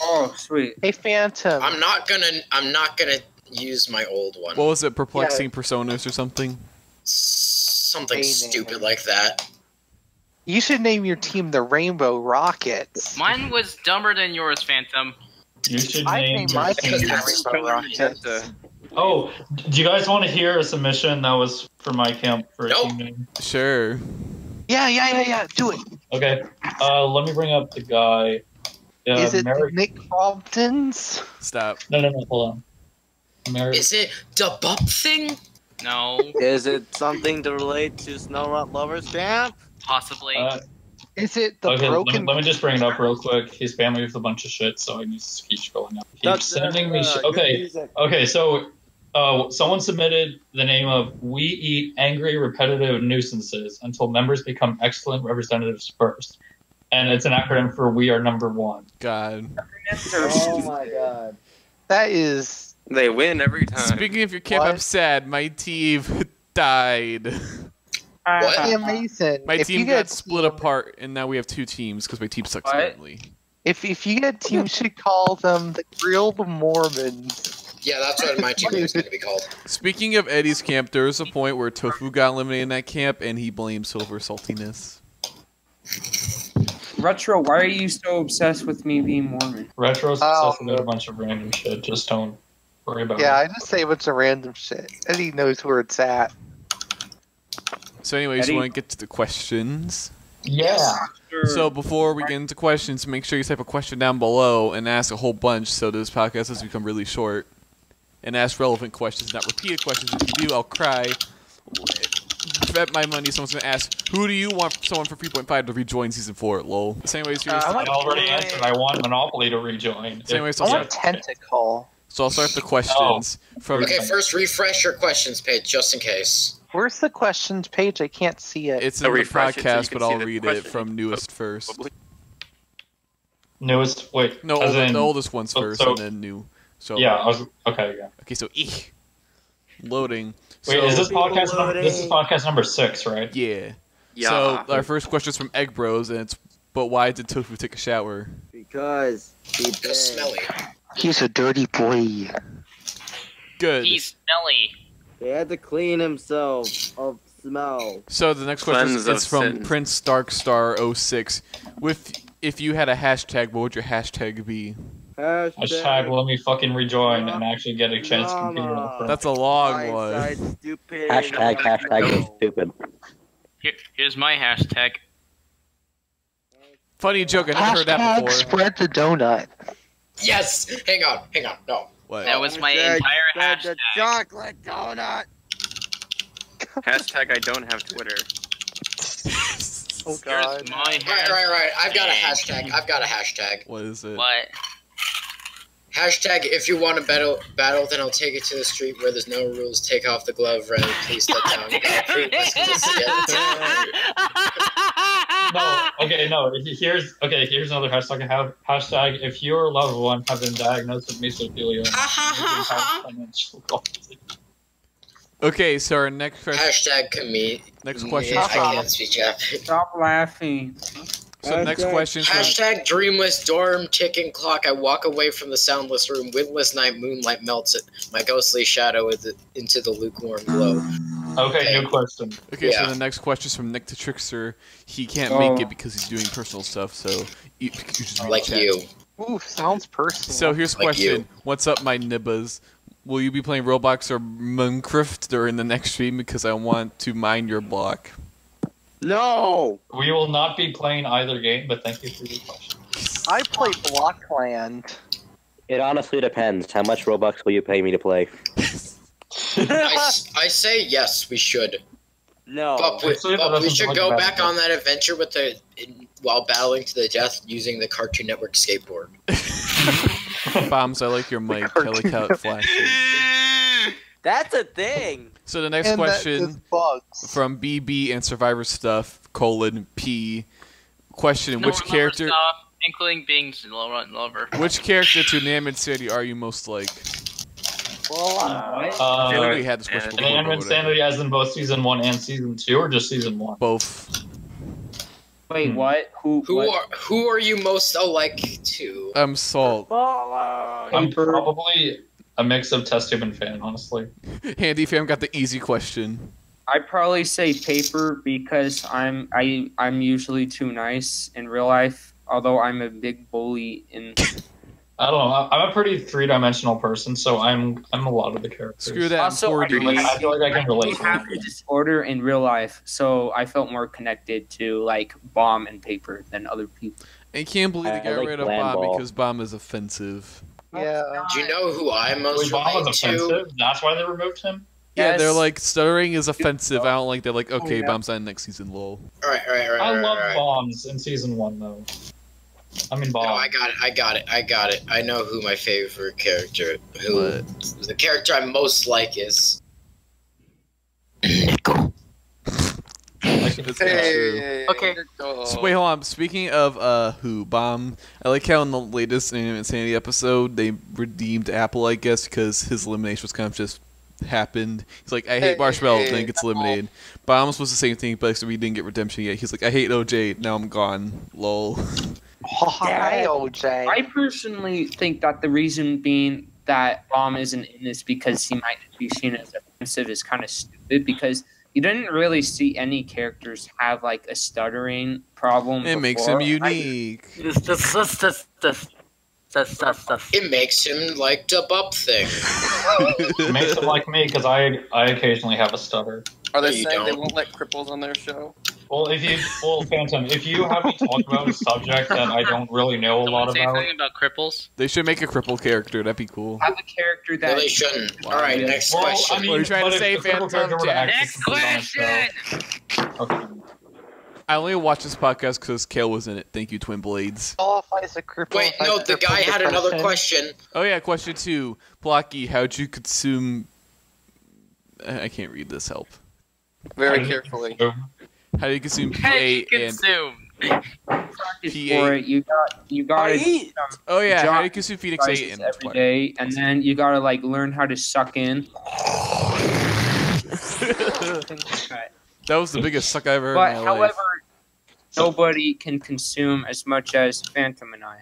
[SPEAKER 7] Oh, sweet.
[SPEAKER 9] Hey, Phantom.
[SPEAKER 5] I'm not gonna. I'm not gonna use my old one.
[SPEAKER 1] What was it? Perplexing personas or something?
[SPEAKER 5] Something
[SPEAKER 9] Hey,
[SPEAKER 5] stupid like that.
[SPEAKER 9] You should name your team the Rainbow Rockets.
[SPEAKER 4] Mine was dumber than yours, Phantom.
[SPEAKER 3] You should
[SPEAKER 9] I
[SPEAKER 3] name
[SPEAKER 9] my
[SPEAKER 3] team.
[SPEAKER 9] team the Rainbow Rockets.
[SPEAKER 3] Oh, do you guys want to hear a submission that was for my camp for a team name?
[SPEAKER 1] Sure.
[SPEAKER 9] Yeah, yeah, yeah, yeah. Do it.
[SPEAKER 3] Okay, uh, let me bring up the guy. Uh,
[SPEAKER 9] Is it
[SPEAKER 3] Merrick-
[SPEAKER 9] Nick Crompton's?
[SPEAKER 1] Stop.
[SPEAKER 3] No, no, no, hold on. Merrick-
[SPEAKER 5] Is it the bup thing?
[SPEAKER 4] No,
[SPEAKER 12] Is it something to relate to Snow Nut Lovers Camp?
[SPEAKER 4] Possibly.
[SPEAKER 3] Uh,
[SPEAKER 9] Is it the
[SPEAKER 3] okay, let me,
[SPEAKER 9] broken?
[SPEAKER 3] let me just bring it up real quick. His family me with a bunch of shit, so I need to keep scrolling up. Keep
[SPEAKER 12] That's,
[SPEAKER 3] sending me
[SPEAKER 12] uh,
[SPEAKER 3] shit.
[SPEAKER 12] good
[SPEAKER 3] Okay,
[SPEAKER 12] music.
[SPEAKER 3] okay, so uh, someone submitted the name of We Eat Angry Repetitive Nuisances until members become excellent representatives first. And it's an acronym for We Are Number One.
[SPEAKER 1] God.
[SPEAKER 10] Oh my god.
[SPEAKER 9] That is.
[SPEAKER 8] They win every time.
[SPEAKER 1] Speaking of your camp, I'm sad. My team died.
[SPEAKER 5] What?
[SPEAKER 9] Hey, uh-huh. Mason.
[SPEAKER 1] My
[SPEAKER 9] if you
[SPEAKER 1] team
[SPEAKER 9] get
[SPEAKER 1] got split apart, and now we have two teams because my team sucks
[SPEAKER 7] What?
[SPEAKER 1] currently.
[SPEAKER 9] If if you get a team, you should call them the Grilled Mormons.
[SPEAKER 5] Yeah, that's what my team is gonna be called.
[SPEAKER 1] Speaking of Eddie's camp, there was a point where Tofu got eliminated in that camp, and he blamed Silver saltiness.
[SPEAKER 7] Retro, why are you so obsessed with me being Mormon?
[SPEAKER 3] Retro's
[SPEAKER 9] Oh.
[SPEAKER 3] obsessed with a bunch of random shit. Just don't worry about
[SPEAKER 9] Yeah,
[SPEAKER 3] it.
[SPEAKER 9] I just say a bunch of random shit. Eddie knows where it's at.
[SPEAKER 1] So, anyways,
[SPEAKER 7] Eddie?
[SPEAKER 1] you want to get to the questions?
[SPEAKER 3] Yeah.
[SPEAKER 1] So before we get into questions, make sure you type a question down below and ask a whole bunch so this podcast doesn't become really short. And ask relevant questions, not repeated questions. If you do, I'll cry. Bet my money someone's gonna ask, who do you want someone for 3.5 to rejoin season 4? Lol. Same way,
[SPEAKER 9] Uh, I
[SPEAKER 3] I
[SPEAKER 9] want-
[SPEAKER 3] already answered. I want Monopoly to rejoin.
[SPEAKER 1] Same way, so
[SPEAKER 9] I
[SPEAKER 1] I'll
[SPEAKER 9] want
[SPEAKER 1] start,
[SPEAKER 9] Tentacle.
[SPEAKER 1] so I'll start the questions from
[SPEAKER 5] Okay, first refresh your questions page just in case.
[SPEAKER 9] Where's the questions page? I can't see it.
[SPEAKER 1] It's
[SPEAKER 8] So
[SPEAKER 1] in the
[SPEAKER 8] refresh it so
[SPEAKER 1] podcast, but I'll
[SPEAKER 8] the
[SPEAKER 1] read it from newest first.
[SPEAKER 3] Newest. Wait.
[SPEAKER 1] No,
[SPEAKER 3] as
[SPEAKER 1] old,
[SPEAKER 3] in-
[SPEAKER 1] the oldest one's
[SPEAKER 3] so-
[SPEAKER 1] first,
[SPEAKER 3] so-
[SPEAKER 1] and then new. So
[SPEAKER 3] Yeah. I was, okay. Yeah.
[SPEAKER 1] Okay, so eek. Loading.
[SPEAKER 3] Wait,
[SPEAKER 1] so,
[SPEAKER 3] is this podcast number? This is podcast number six, right?
[SPEAKER 1] Yeah.
[SPEAKER 8] Yeah.
[SPEAKER 1] So our first question is from Egg Bros, and it's, but why did Tofu take a shower?
[SPEAKER 10] Because he
[SPEAKER 5] It's
[SPEAKER 10] did.
[SPEAKER 5] smelly.
[SPEAKER 9] He's a dirty boy.
[SPEAKER 1] Good.
[SPEAKER 4] He's smelly.
[SPEAKER 10] He had to clean himself of smell.
[SPEAKER 1] So the next question
[SPEAKER 8] Cleanse
[SPEAKER 1] is,
[SPEAKER 8] of
[SPEAKER 1] is from
[SPEAKER 8] sin.
[SPEAKER 1] Prince Darkstar 06. With if you had a hashtag, what would your hashtag be?
[SPEAKER 10] Hashtag,
[SPEAKER 3] Hashtag let me fucking rejoin and actually get a chance to compete with
[SPEAKER 10] Mama.
[SPEAKER 3] a friend.
[SPEAKER 1] That's a long one.
[SPEAKER 10] stupid.
[SPEAKER 11] Hashtag, hashtag is stupid.
[SPEAKER 4] Here, here's my hashtag.
[SPEAKER 1] Funny joke. I never heard that
[SPEAKER 9] Hashtag
[SPEAKER 1] before.
[SPEAKER 9] spread the donut.
[SPEAKER 5] Yes. Hang on. Hang on. No.
[SPEAKER 1] What?
[SPEAKER 4] That was my
[SPEAKER 10] Hashtag
[SPEAKER 4] entire
[SPEAKER 10] spread the
[SPEAKER 4] hashtag.
[SPEAKER 10] chocolate donut.
[SPEAKER 8] Hashtag I don't have Twitter.
[SPEAKER 9] Oh god.
[SPEAKER 4] Here's my
[SPEAKER 5] Right,
[SPEAKER 4] hashtag.
[SPEAKER 5] right, right. I've got a hashtag. I've got a hashtag.
[SPEAKER 1] What is it?
[SPEAKER 4] What?
[SPEAKER 5] Hashtag if you want to battle, battle, then I'll take it to the street where there's no rules. Take off the glove, Ren. Please step down. Got free whiskers together.
[SPEAKER 3] No, okay, no. Here's okay. Here's another hashtag. I have hashtag if your loved one have been diagnosed with mesothelioma. Ah, financial.
[SPEAKER 1] Okay, so our next question.
[SPEAKER 5] Hashtag commit.
[SPEAKER 1] Next question.
[SPEAKER 5] I
[SPEAKER 1] is from,
[SPEAKER 5] can't speak Japanese.
[SPEAKER 7] Stop laughing.
[SPEAKER 1] so the next question
[SPEAKER 5] Hashtag dreamless dorm ticking clock. I walk away from the soundless room. Windless night moonlight melts it. My ghostly shadow with it into the lukewarm glow.
[SPEAKER 3] Okay, new question.
[SPEAKER 1] Okay,
[SPEAKER 5] Yeah.
[SPEAKER 1] so the next question is from Nick the Trickster. He can't
[SPEAKER 7] Oh.
[SPEAKER 1] make it because he's doing personal stuff, so you, you just
[SPEAKER 5] Like you.
[SPEAKER 9] Ooh, sounds personal.
[SPEAKER 1] So here's a
[SPEAKER 5] Like
[SPEAKER 1] question:
[SPEAKER 5] you.
[SPEAKER 1] What's up, my nibbas? Will you be playing Roblox or Minecraft during the next stream? Because I want to mine your block.
[SPEAKER 10] No.
[SPEAKER 3] We will not be playing either game, but thank you for your question.
[SPEAKER 9] I play Blockland.
[SPEAKER 11] It honestly depends. How much Robux will you pay me to play?
[SPEAKER 5] I, s- I say yes, we should.
[SPEAKER 10] No.
[SPEAKER 5] But we, but we should go back on that adventure with the in, while battling to the death using the Cartoon Network skateboard.
[SPEAKER 1] Bombs, I like your mic. I like how it flashes.
[SPEAKER 12] That's a thing.
[SPEAKER 1] So the next
[SPEAKER 9] and
[SPEAKER 1] question from BB and Survivor Stuff colon P. Question:
[SPEAKER 4] No
[SPEAKER 1] Which character?
[SPEAKER 4] Stuff, including being lover. lover.
[SPEAKER 1] Which character to Inanimate Insanity are you most like?
[SPEAKER 10] Well,
[SPEAKER 1] I
[SPEAKER 3] Uh,
[SPEAKER 1] think we had this question
[SPEAKER 3] and
[SPEAKER 1] before. but
[SPEAKER 3] Animate
[SPEAKER 1] whatever.
[SPEAKER 3] Insanity as in both season one and season two, or just season one?
[SPEAKER 1] Both.
[SPEAKER 7] Wait, what? Who?
[SPEAKER 5] Who
[SPEAKER 7] what?
[SPEAKER 5] are who are you most alike to?
[SPEAKER 1] I'm Salt.
[SPEAKER 3] I'm probably a mix of test tube and fan, honestly.
[SPEAKER 1] Handy fam got the easy question.
[SPEAKER 7] I'd probably say paper because I'm I I'm usually too nice in real life. Although I'm a big bully in.
[SPEAKER 3] I don't know. I- I'm a pretty three-dimensional person, so I'm I'm a lot of the characters.
[SPEAKER 1] Screw that.
[SPEAKER 7] Also, I
[SPEAKER 1] 4D.
[SPEAKER 3] Like, I feel like I can relate.
[SPEAKER 7] I have a disorder in real life, so I felt more connected to like bomb and paper than other people.
[SPEAKER 1] I can't believe they
[SPEAKER 11] I
[SPEAKER 1] got
[SPEAKER 11] like
[SPEAKER 1] rid of Bomb
[SPEAKER 11] Ball.
[SPEAKER 1] because Bomb is offensive.
[SPEAKER 9] Yeah.
[SPEAKER 5] Do you know who I most
[SPEAKER 3] Wait, Bob
[SPEAKER 5] relate to?
[SPEAKER 3] offensive. That's why they removed him.
[SPEAKER 1] Yeah, they're like stuttering is offensive. I don't like. They're like, oh, okay,
[SPEAKER 7] yeah.
[SPEAKER 1] Bomb's on next season. Lol.
[SPEAKER 5] All right, all right, all right.
[SPEAKER 3] I
[SPEAKER 5] all right,
[SPEAKER 3] love
[SPEAKER 5] all right.
[SPEAKER 3] bombs in season one though. I mean,
[SPEAKER 5] No. I got it. I got it. I got it. I know who my favorite character, who
[SPEAKER 1] What?
[SPEAKER 5] the character I most like is.
[SPEAKER 1] That's not true.
[SPEAKER 4] Okay.
[SPEAKER 1] So wait, hold on. Speaking of uh, who Bomb, I like how in the latest Inanimate Insanity episode they redeemed Apple, I guess, because his elimination was kind of just happened. He's like, I hate Marshmallow, then gets eliminated. Bombs was the same thing, but we didn't get redemption yet. He's like, I hate OJ, now I'm gone. Lol.
[SPEAKER 9] Hi, OJ.
[SPEAKER 7] I personally think that the reason being that bomb isn't in this because he might be seen as offensive is kind of stupid because you didn't really see any characters have like a stuttering problem.
[SPEAKER 1] It makes him
[SPEAKER 7] before. I-
[SPEAKER 1] unique.
[SPEAKER 12] This, this, this, this, this, this, this, this.
[SPEAKER 5] It makes him like the bup thing.
[SPEAKER 3] It makes him like me because I I occasionally have a stutter.
[SPEAKER 8] Are they saying they
[SPEAKER 5] don't.
[SPEAKER 8] won't let cripples on their show?
[SPEAKER 3] Well, if you well, Phantom, if you have me talk about a subject that I don't really know a
[SPEAKER 4] Someone
[SPEAKER 3] lot
[SPEAKER 4] say
[SPEAKER 3] about,
[SPEAKER 4] something about cripples.
[SPEAKER 1] They should make a cripple character. That'd be cool.
[SPEAKER 7] have a character
[SPEAKER 5] No,
[SPEAKER 7] that
[SPEAKER 5] they shouldn't. All right, next
[SPEAKER 3] well,
[SPEAKER 5] question.
[SPEAKER 3] I mean,
[SPEAKER 1] What are you trying to
[SPEAKER 3] but
[SPEAKER 1] say, Phantom
[SPEAKER 3] to
[SPEAKER 4] Next
[SPEAKER 3] be on a
[SPEAKER 4] question.
[SPEAKER 3] Okay.
[SPEAKER 1] I only watched this podcast because Kale was in it. Thank you, Twin Blades.
[SPEAKER 9] Qualifies a cripple.
[SPEAKER 5] Wait, no, the guy had another question.
[SPEAKER 1] Oh yeah, question two. Blocky, how'd you consume? I I can't read this. Help.
[SPEAKER 8] Very carefully.
[SPEAKER 1] How do you consume
[SPEAKER 4] Hey,
[SPEAKER 1] PA and
[SPEAKER 4] consume.
[SPEAKER 7] practice
[SPEAKER 1] PA.
[SPEAKER 7] for it. You got you got to
[SPEAKER 1] oh yeah, how do you consume Phoenix Eight and
[SPEAKER 7] every
[SPEAKER 1] Twilight?
[SPEAKER 7] day, and then you gotta like learn how to suck in.
[SPEAKER 1] That was the biggest suck I ever heard
[SPEAKER 7] But
[SPEAKER 1] in my
[SPEAKER 7] however,
[SPEAKER 1] life.
[SPEAKER 7] nobody can consume as much as Phantom and I.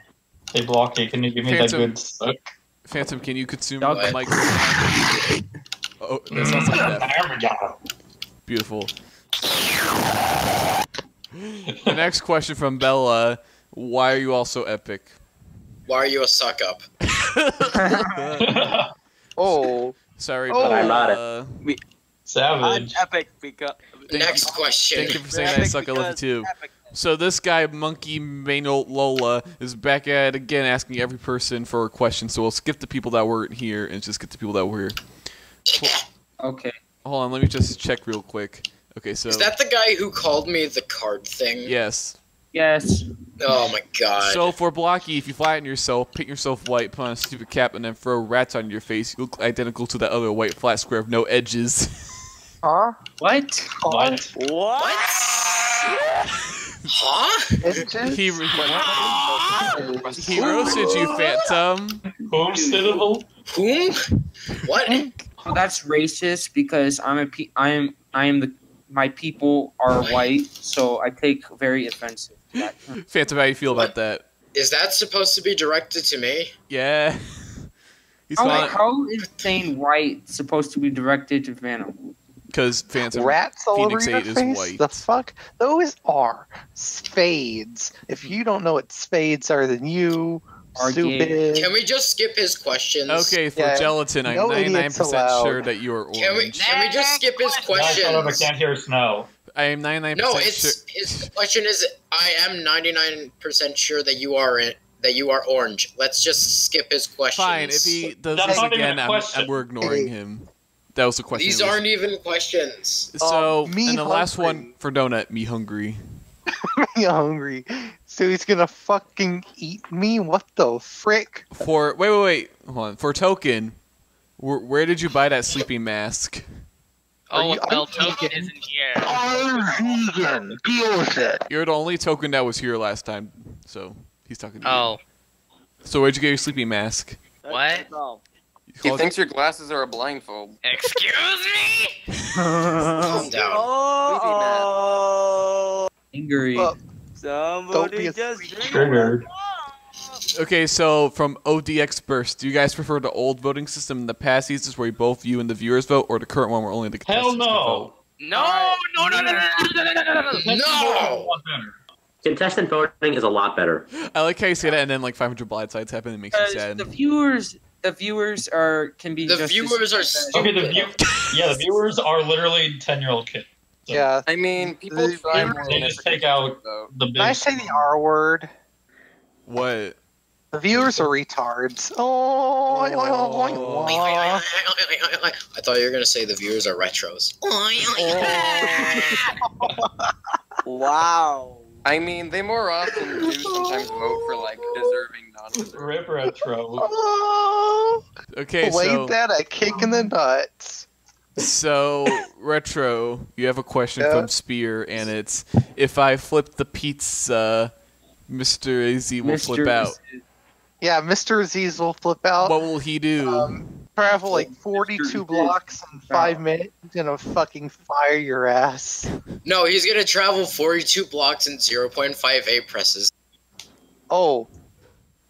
[SPEAKER 3] Hey, Blocky, can you give me
[SPEAKER 1] Phantom.
[SPEAKER 3] that good suck?
[SPEAKER 1] Phantom, can you consume
[SPEAKER 7] Doug-
[SPEAKER 1] the? Oh, that sounds like that.
[SPEAKER 3] There we go.
[SPEAKER 1] Beautiful. The next question from Bella: Why are you all so epic?
[SPEAKER 5] Why are you a suck up?
[SPEAKER 9] Oh,
[SPEAKER 1] Sorry,
[SPEAKER 9] Oh.
[SPEAKER 1] Bella.
[SPEAKER 11] I'm not
[SPEAKER 1] Uh,
[SPEAKER 12] I'm epic because.
[SPEAKER 5] Next question.
[SPEAKER 1] Thank you for saying I suck. I love you too. So this guy, Monkey Maynol Lola, is back at it again, asking every person for a question. So we'll skip the people that weren't here and just get the people that were here.
[SPEAKER 7] Okay.
[SPEAKER 1] Hold on, let me just check real quick. Okay, so
[SPEAKER 5] Is that the guy who called me the card thing?
[SPEAKER 1] yes.
[SPEAKER 7] Yes.
[SPEAKER 5] Oh my god.
[SPEAKER 1] So for Blocky, if you flatten yourself, paint yourself white, put on a stupid cap, and then throw rats on your face, you look identical to that other white flat square of no edges.
[SPEAKER 9] huh?
[SPEAKER 7] What?
[SPEAKER 3] What?
[SPEAKER 12] What?
[SPEAKER 5] huh?
[SPEAKER 9] It's just
[SPEAKER 1] he ah! he roasted you, Phantom.
[SPEAKER 3] Whom citable?
[SPEAKER 5] Whom? What?
[SPEAKER 7] Well, that's racist because I'm a pe- I am I am the my people are white, so I take very offensive. to that.
[SPEAKER 1] Phantom, how you feel about that?
[SPEAKER 5] Is that supposed to be directed to me?
[SPEAKER 1] Yeah. He's
[SPEAKER 7] How,
[SPEAKER 1] calling
[SPEAKER 7] how is saying white supposed to be directed to Phantom?
[SPEAKER 1] because Phantom
[SPEAKER 9] rats all
[SPEAKER 1] Phoenix
[SPEAKER 9] over your
[SPEAKER 1] 8 is
[SPEAKER 9] face.
[SPEAKER 1] white.
[SPEAKER 9] The fuck? Those are spades. If you don't know what spades are, then you
[SPEAKER 7] Are
[SPEAKER 9] stupid.
[SPEAKER 5] Can we just skip his questions?
[SPEAKER 1] Okay, for
[SPEAKER 9] Yeah,
[SPEAKER 1] gelatin, I'm
[SPEAKER 9] no
[SPEAKER 1] 99%
[SPEAKER 9] allowed.
[SPEAKER 1] sure that you are
[SPEAKER 5] Can we
[SPEAKER 1] orange.
[SPEAKER 5] can we just skip his
[SPEAKER 3] No, I
[SPEAKER 5] questions?
[SPEAKER 3] can't hear snow.
[SPEAKER 1] I am 99%
[SPEAKER 5] No,
[SPEAKER 1] sure.
[SPEAKER 5] his question is I am 99% sure that you are in, that you are orange. Let's just skip his questions.
[SPEAKER 1] Fine, if he does
[SPEAKER 3] That's
[SPEAKER 1] this again,
[SPEAKER 3] a
[SPEAKER 1] I'm. I'm- we're ignoring him. That was the question.
[SPEAKER 5] These aren't even questions.
[SPEAKER 1] So,
[SPEAKER 9] Um, me
[SPEAKER 1] and the last one for Donut, me hungry.
[SPEAKER 9] me hungry. So he's gonna fucking eat me? What the frick?
[SPEAKER 1] For wait, wait, wait, hold on. For token, where, where did you buy that sleeping mask?
[SPEAKER 4] Oh,
[SPEAKER 9] you-
[SPEAKER 4] well, Token
[SPEAKER 9] vegan?
[SPEAKER 4] isn't here.
[SPEAKER 9] I'm vegan. Deal with it.
[SPEAKER 1] You're the only token that was here last time, so he's talking to you.
[SPEAKER 4] Oh,
[SPEAKER 1] So where'd you get your sleeping mask?
[SPEAKER 4] What?
[SPEAKER 8] He thinks your glasses are a blindfold.
[SPEAKER 4] excuse me?
[SPEAKER 5] Calm down.
[SPEAKER 12] Oh.
[SPEAKER 7] Angry.
[SPEAKER 9] Well,
[SPEAKER 12] Somebody just
[SPEAKER 3] Triggered.
[SPEAKER 1] Okay, so from ODX Burst, do you guys prefer the old voting system in the past seasons where both you and the viewers vote, or the current one where only the
[SPEAKER 3] Hell
[SPEAKER 1] contestants can vote?
[SPEAKER 3] no.
[SPEAKER 4] No, no, no, no, no, no, no, no, no, no, no.
[SPEAKER 5] No!
[SPEAKER 11] Contestant voting is a lot better.
[SPEAKER 1] I like how you say that, and then like 500 blindsides happen. It makes me
[SPEAKER 7] Because
[SPEAKER 1] sad.
[SPEAKER 7] the viewers, the viewers are can be
[SPEAKER 5] The
[SPEAKER 7] just
[SPEAKER 5] viewers are
[SPEAKER 7] as-
[SPEAKER 3] Okay, the
[SPEAKER 5] stupid.
[SPEAKER 3] view. Yeah, the viewers are literally ten year old kids.
[SPEAKER 9] Yeah.
[SPEAKER 8] I mean, people
[SPEAKER 9] The
[SPEAKER 8] try
[SPEAKER 9] viewers-
[SPEAKER 8] more
[SPEAKER 3] They just take out
[SPEAKER 8] though.
[SPEAKER 3] the big.
[SPEAKER 9] Can I say the R word?
[SPEAKER 1] What?
[SPEAKER 9] The viewers are retards. Oh,
[SPEAKER 5] I thought you were gonna say the viewers are retros.
[SPEAKER 12] Wow.
[SPEAKER 8] I mean, they more often do sometimes vote for like deserving, non-deserving.
[SPEAKER 3] Rip retro.
[SPEAKER 9] oh.
[SPEAKER 1] Okay,
[SPEAKER 9] Wait
[SPEAKER 1] so
[SPEAKER 9] that a kick in the nuts.
[SPEAKER 1] So retro. You have a question
[SPEAKER 9] Yeah.
[SPEAKER 1] from Spear, and it's if I flip the pizza, Mr. Az will flip out.
[SPEAKER 9] Yeah, Mr. Aziz will flip out.
[SPEAKER 1] What will he do?
[SPEAKER 9] Um, travel like 42 blocks in five minutes. He's gonna fucking fire your ass.
[SPEAKER 5] No, he's gonna travel 42 blocks in 0.58 presses.
[SPEAKER 9] Oh,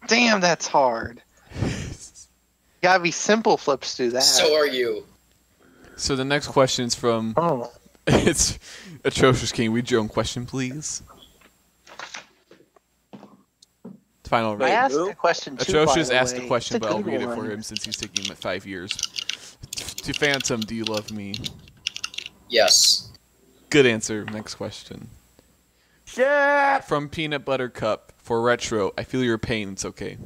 [SPEAKER 9] damn, that's hard. Gotta be simple flips to that.
[SPEAKER 5] So are you.
[SPEAKER 1] So the next question is from
[SPEAKER 9] oh,
[SPEAKER 1] it's atrocious. Can you read your own question, please? Final
[SPEAKER 9] round.
[SPEAKER 1] I
[SPEAKER 9] asked
[SPEAKER 12] who?
[SPEAKER 9] a question too.
[SPEAKER 1] Atrocious
[SPEAKER 9] by the
[SPEAKER 1] asked
[SPEAKER 9] way.
[SPEAKER 1] a question,
[SPEAKER 9] It's
[SPEAKER 1] but I'll
[SPEAKER 9] good
[SPEAKER 1] read it for him since he's taking him five years. To Phantom, do you love me?
[SPEAKER 5] Yes.
[SPEAKER 1] Good answer. Next question.
[SPEAKER 12] Shit.
[SPEAKER 1] From Peanut Butter Cup for retro. I feel your pain. It's okay.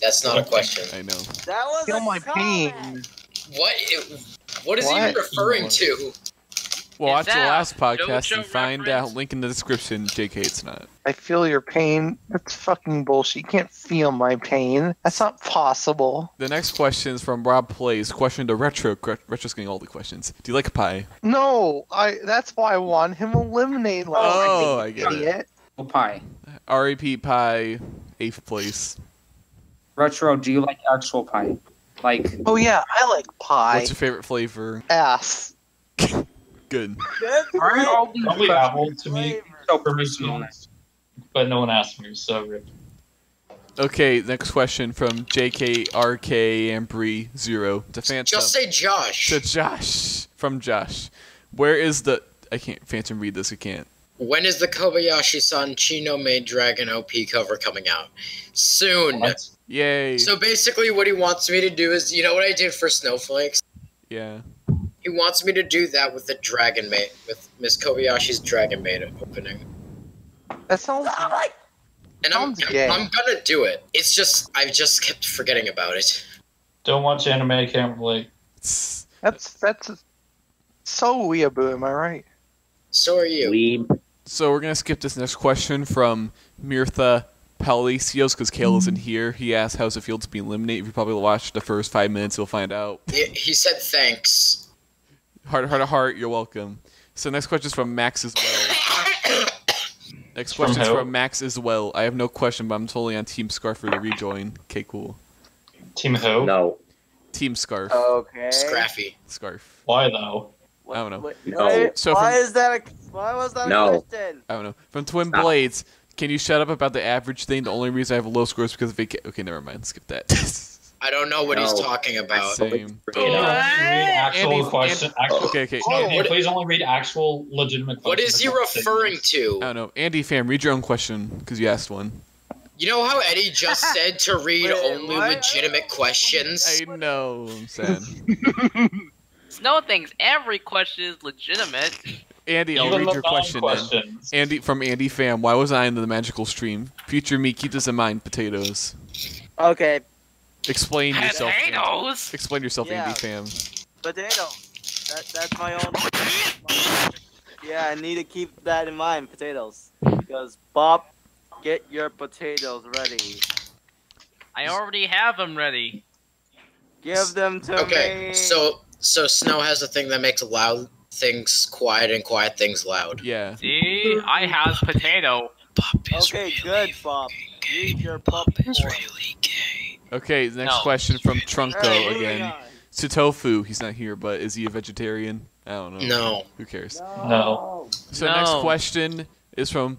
[SPEAKER 5] That's not a question.
[SPEAKER 1] I know.
[SPEAKER 12] That was
[SPEAKER 9] Feel my
[SPEAKER 12] comment.
[SPEAKER 9] pain.
[SPEAKER 5] What? What is he referring to?
[SPEAKER 1] Well,
[SPEAKER 4] Is
[SPEAKER 1] watch the last podcast and find
[SPEAKER 4] reference?
[SPEAKER 1] out. Link in the description. JK, it's not.
[SPEAKER 9] I feel your pain. That's fucking bullshit. You can't feel my pain. That's not possible.
[SPEAKER 1] The next question is from Rob Plays. Question to Retro. Gre- Retro's getting all the questions. Do you like pie?
[SPEAKER 9] No, I. That's why I want him eliminated. Like,
[SPEAKER 1] Oh, I get it.
[SPEAKER 9] idiot.
[SPEAKER 7] Pie.
[SPEAKER 1] RAP pie, eighth place.
[SPEAKER 7] Retro, do you like actual pie? Like
[SPEAKER 9] Oh yeah, I like pie.
[SPEAKER 1] What's your favorite flavor?
[SPEAKER 9] Ass.
[SPEAKER 1] Good.
[SPEAKER 7] aren't all these
[SPEAKER 3] Probably apple to me.
[SPEAKER 7] so
[SPEAKER 3] For
[SPEAKER 7] personal?
[SPEAKER 3] but no one asked me, so rip.
[SPEAKER 1] Okay, next question from JKRK Ambry Zero to Phantom.
[SPEAKER 5] Just say Josh.
[SPEAKER 1] to Josh from Josh. Where is the? I can't Phantom read this. I can't.
[SPEAKER 5] When is the Kobayashi-san Chi no Maid Dragon OP cover coming out? Soon.
[SPEAKER 3] What?
[SPEAKER 1] Yay!
[SPEAKER 5] So basically, what he wants me to do is, you know what I did for Snowflakes?
[SPEAKER 1] yeah.
[SPEAKER 5] He wants me to do that with the Dragon Maid, with Miss Kobayashi's Dragon Maid opening.
[SPEAKER 9] That sounds.
[SPEAKER 5] And I'm,
[SPEAKER 9] Sounds gay.
[SPEAKER 5] I'm gonna do it. It's just, I've just kept forgetting about it.
[SPEAKER 3] Don't watch anime, can't relate.
[SPEAKER 9] That's that's so weeaboo. Am I right?
[SPEAKER 5] So are you.
[SPEAKER 11] Weeb.
[SPEAKER 1] So we're gonna skip this next question from Mirtha Palacios because Kale isn't mm. here. He asked, "How's it feel to be eliminated?" If you probably watched the first five minutes, you'll find out.
[SPEAKER 5] He, he said thanks.
[SPEAKER 1] Heart, heart, heart. You're welcome. So next question is from Max as well. Next
[SPEAKER 3] From
[SPEAKER 1] question is from Max as well. I have no question, but I'm totally on Team Scarf for the rejoin. Okay, cool.
[SPEAKER 3] Team who?
[SPEAKER 11] No.
[SPEAKER 1] Team Scarf.
[SPEAKER 12] Okay.
[SPEAKER 5] Scraffy.
[SPEAKER 1] Scarf.
[SPEAKER 3] Why though?
[SPEAKER 1] I don't know.
[SPEAKER 12] Wait,
[SPEAKER 11] No.
[SPEAKER 12] wait,
[SPEAKER 1] So
[SPEAKER 12] why
[SPEAKER 1] from-
[SPEAKER 12] is that a? Why was that
[SPEAKER 11] No.
[SPEAKER 12] a question?
[SPEAKER 1] I don't know. From Twin
[SPEAKER 11] Stop.
[SPEAKER 1] Blades, can you shut up about the average thing? The only reason I have a low score is because of vaca- Okay, never mind. Skip that.
[SPEAKER 5] I don't know what he's talking about.
[SPEAKER 1] Same.
[SPEAKER 3] Can you only read actual
[SPEAKER 1] Andy-
[SPEAKER 3] question? Actual,
[SPEAKER 1] Okay, okay.
[SPEAKER 3] no,
[SPEAKER 5] Oh,
[SPEAKER 3] can please only read actual legitimate questions.
[SPEAKER 5] What is he referring to?
[SPEAKER 1] I don't know. Andy fam, read your own question because you asked one.
[SPEAKER 5] You know how Eddie just said to read
[SPEAKER 12] Wait,
[SPEAKER 5] only
[SPEAKER 12] what?
[SPEAKER 5] legitimate questions?
[SPEAKER 1] I know. I'm sad.
[SPEAKER 4] Snow thinks every question is legitimate.
[SPEAKER 1] Andy, I'll
[SPEAKER 3] Even
[SPEAKER 1] read your question then. Andy from Andy fam. Why wasn't I in the magical stream? Future me, keep this in mind. Potatoes.
[SPEAKER 12] Okay,
[SPEAKER 1] Explain yourself.
[SPEAKER 4] Potatoes.
[SPEAKER 1] Explain yourself,
[SPEAKER 12] Yeah.
[SPEAKER 1] Andy fam.
[SPEAKER 12] potato. That that's my own. Yeah, I need to keep that in mind. Potatoes, because Bob, get your potatoes ready.
[SPEAKER 4] I already have them ready.
[SPEAKER 12] Give them to
[SPEAKER 5] Okay,
[SPEAKER 12] me.
[SPEAKER 5] so so Snow has a thing that makes a loud things quiet and quiet things loud.
[SPEAKER 1] Yeah.
[SPEAKER 4] See, I have potato.
[SPEAKER 12] Okay, good, Bob. Use your popcorn.
[SPEAKER 1] Okay, next
[SPEAKER 4] No.
[SPEAKER 1] question from
[SPEAKER 12] Alright,
[SPEAKER 1] Trunko
[SPEAKER 12] moving
[SPEAKER 1] again.
[SPEAKER 12] on.
[SPEAKER 1] tofu, he's not here, but is he a vegetarian? I don't know.
[SPEAKER 5] No.
[SPEAKER 1] Who cares?
[SPEAKER 3] No.
[SPEAKER 1] So next question is from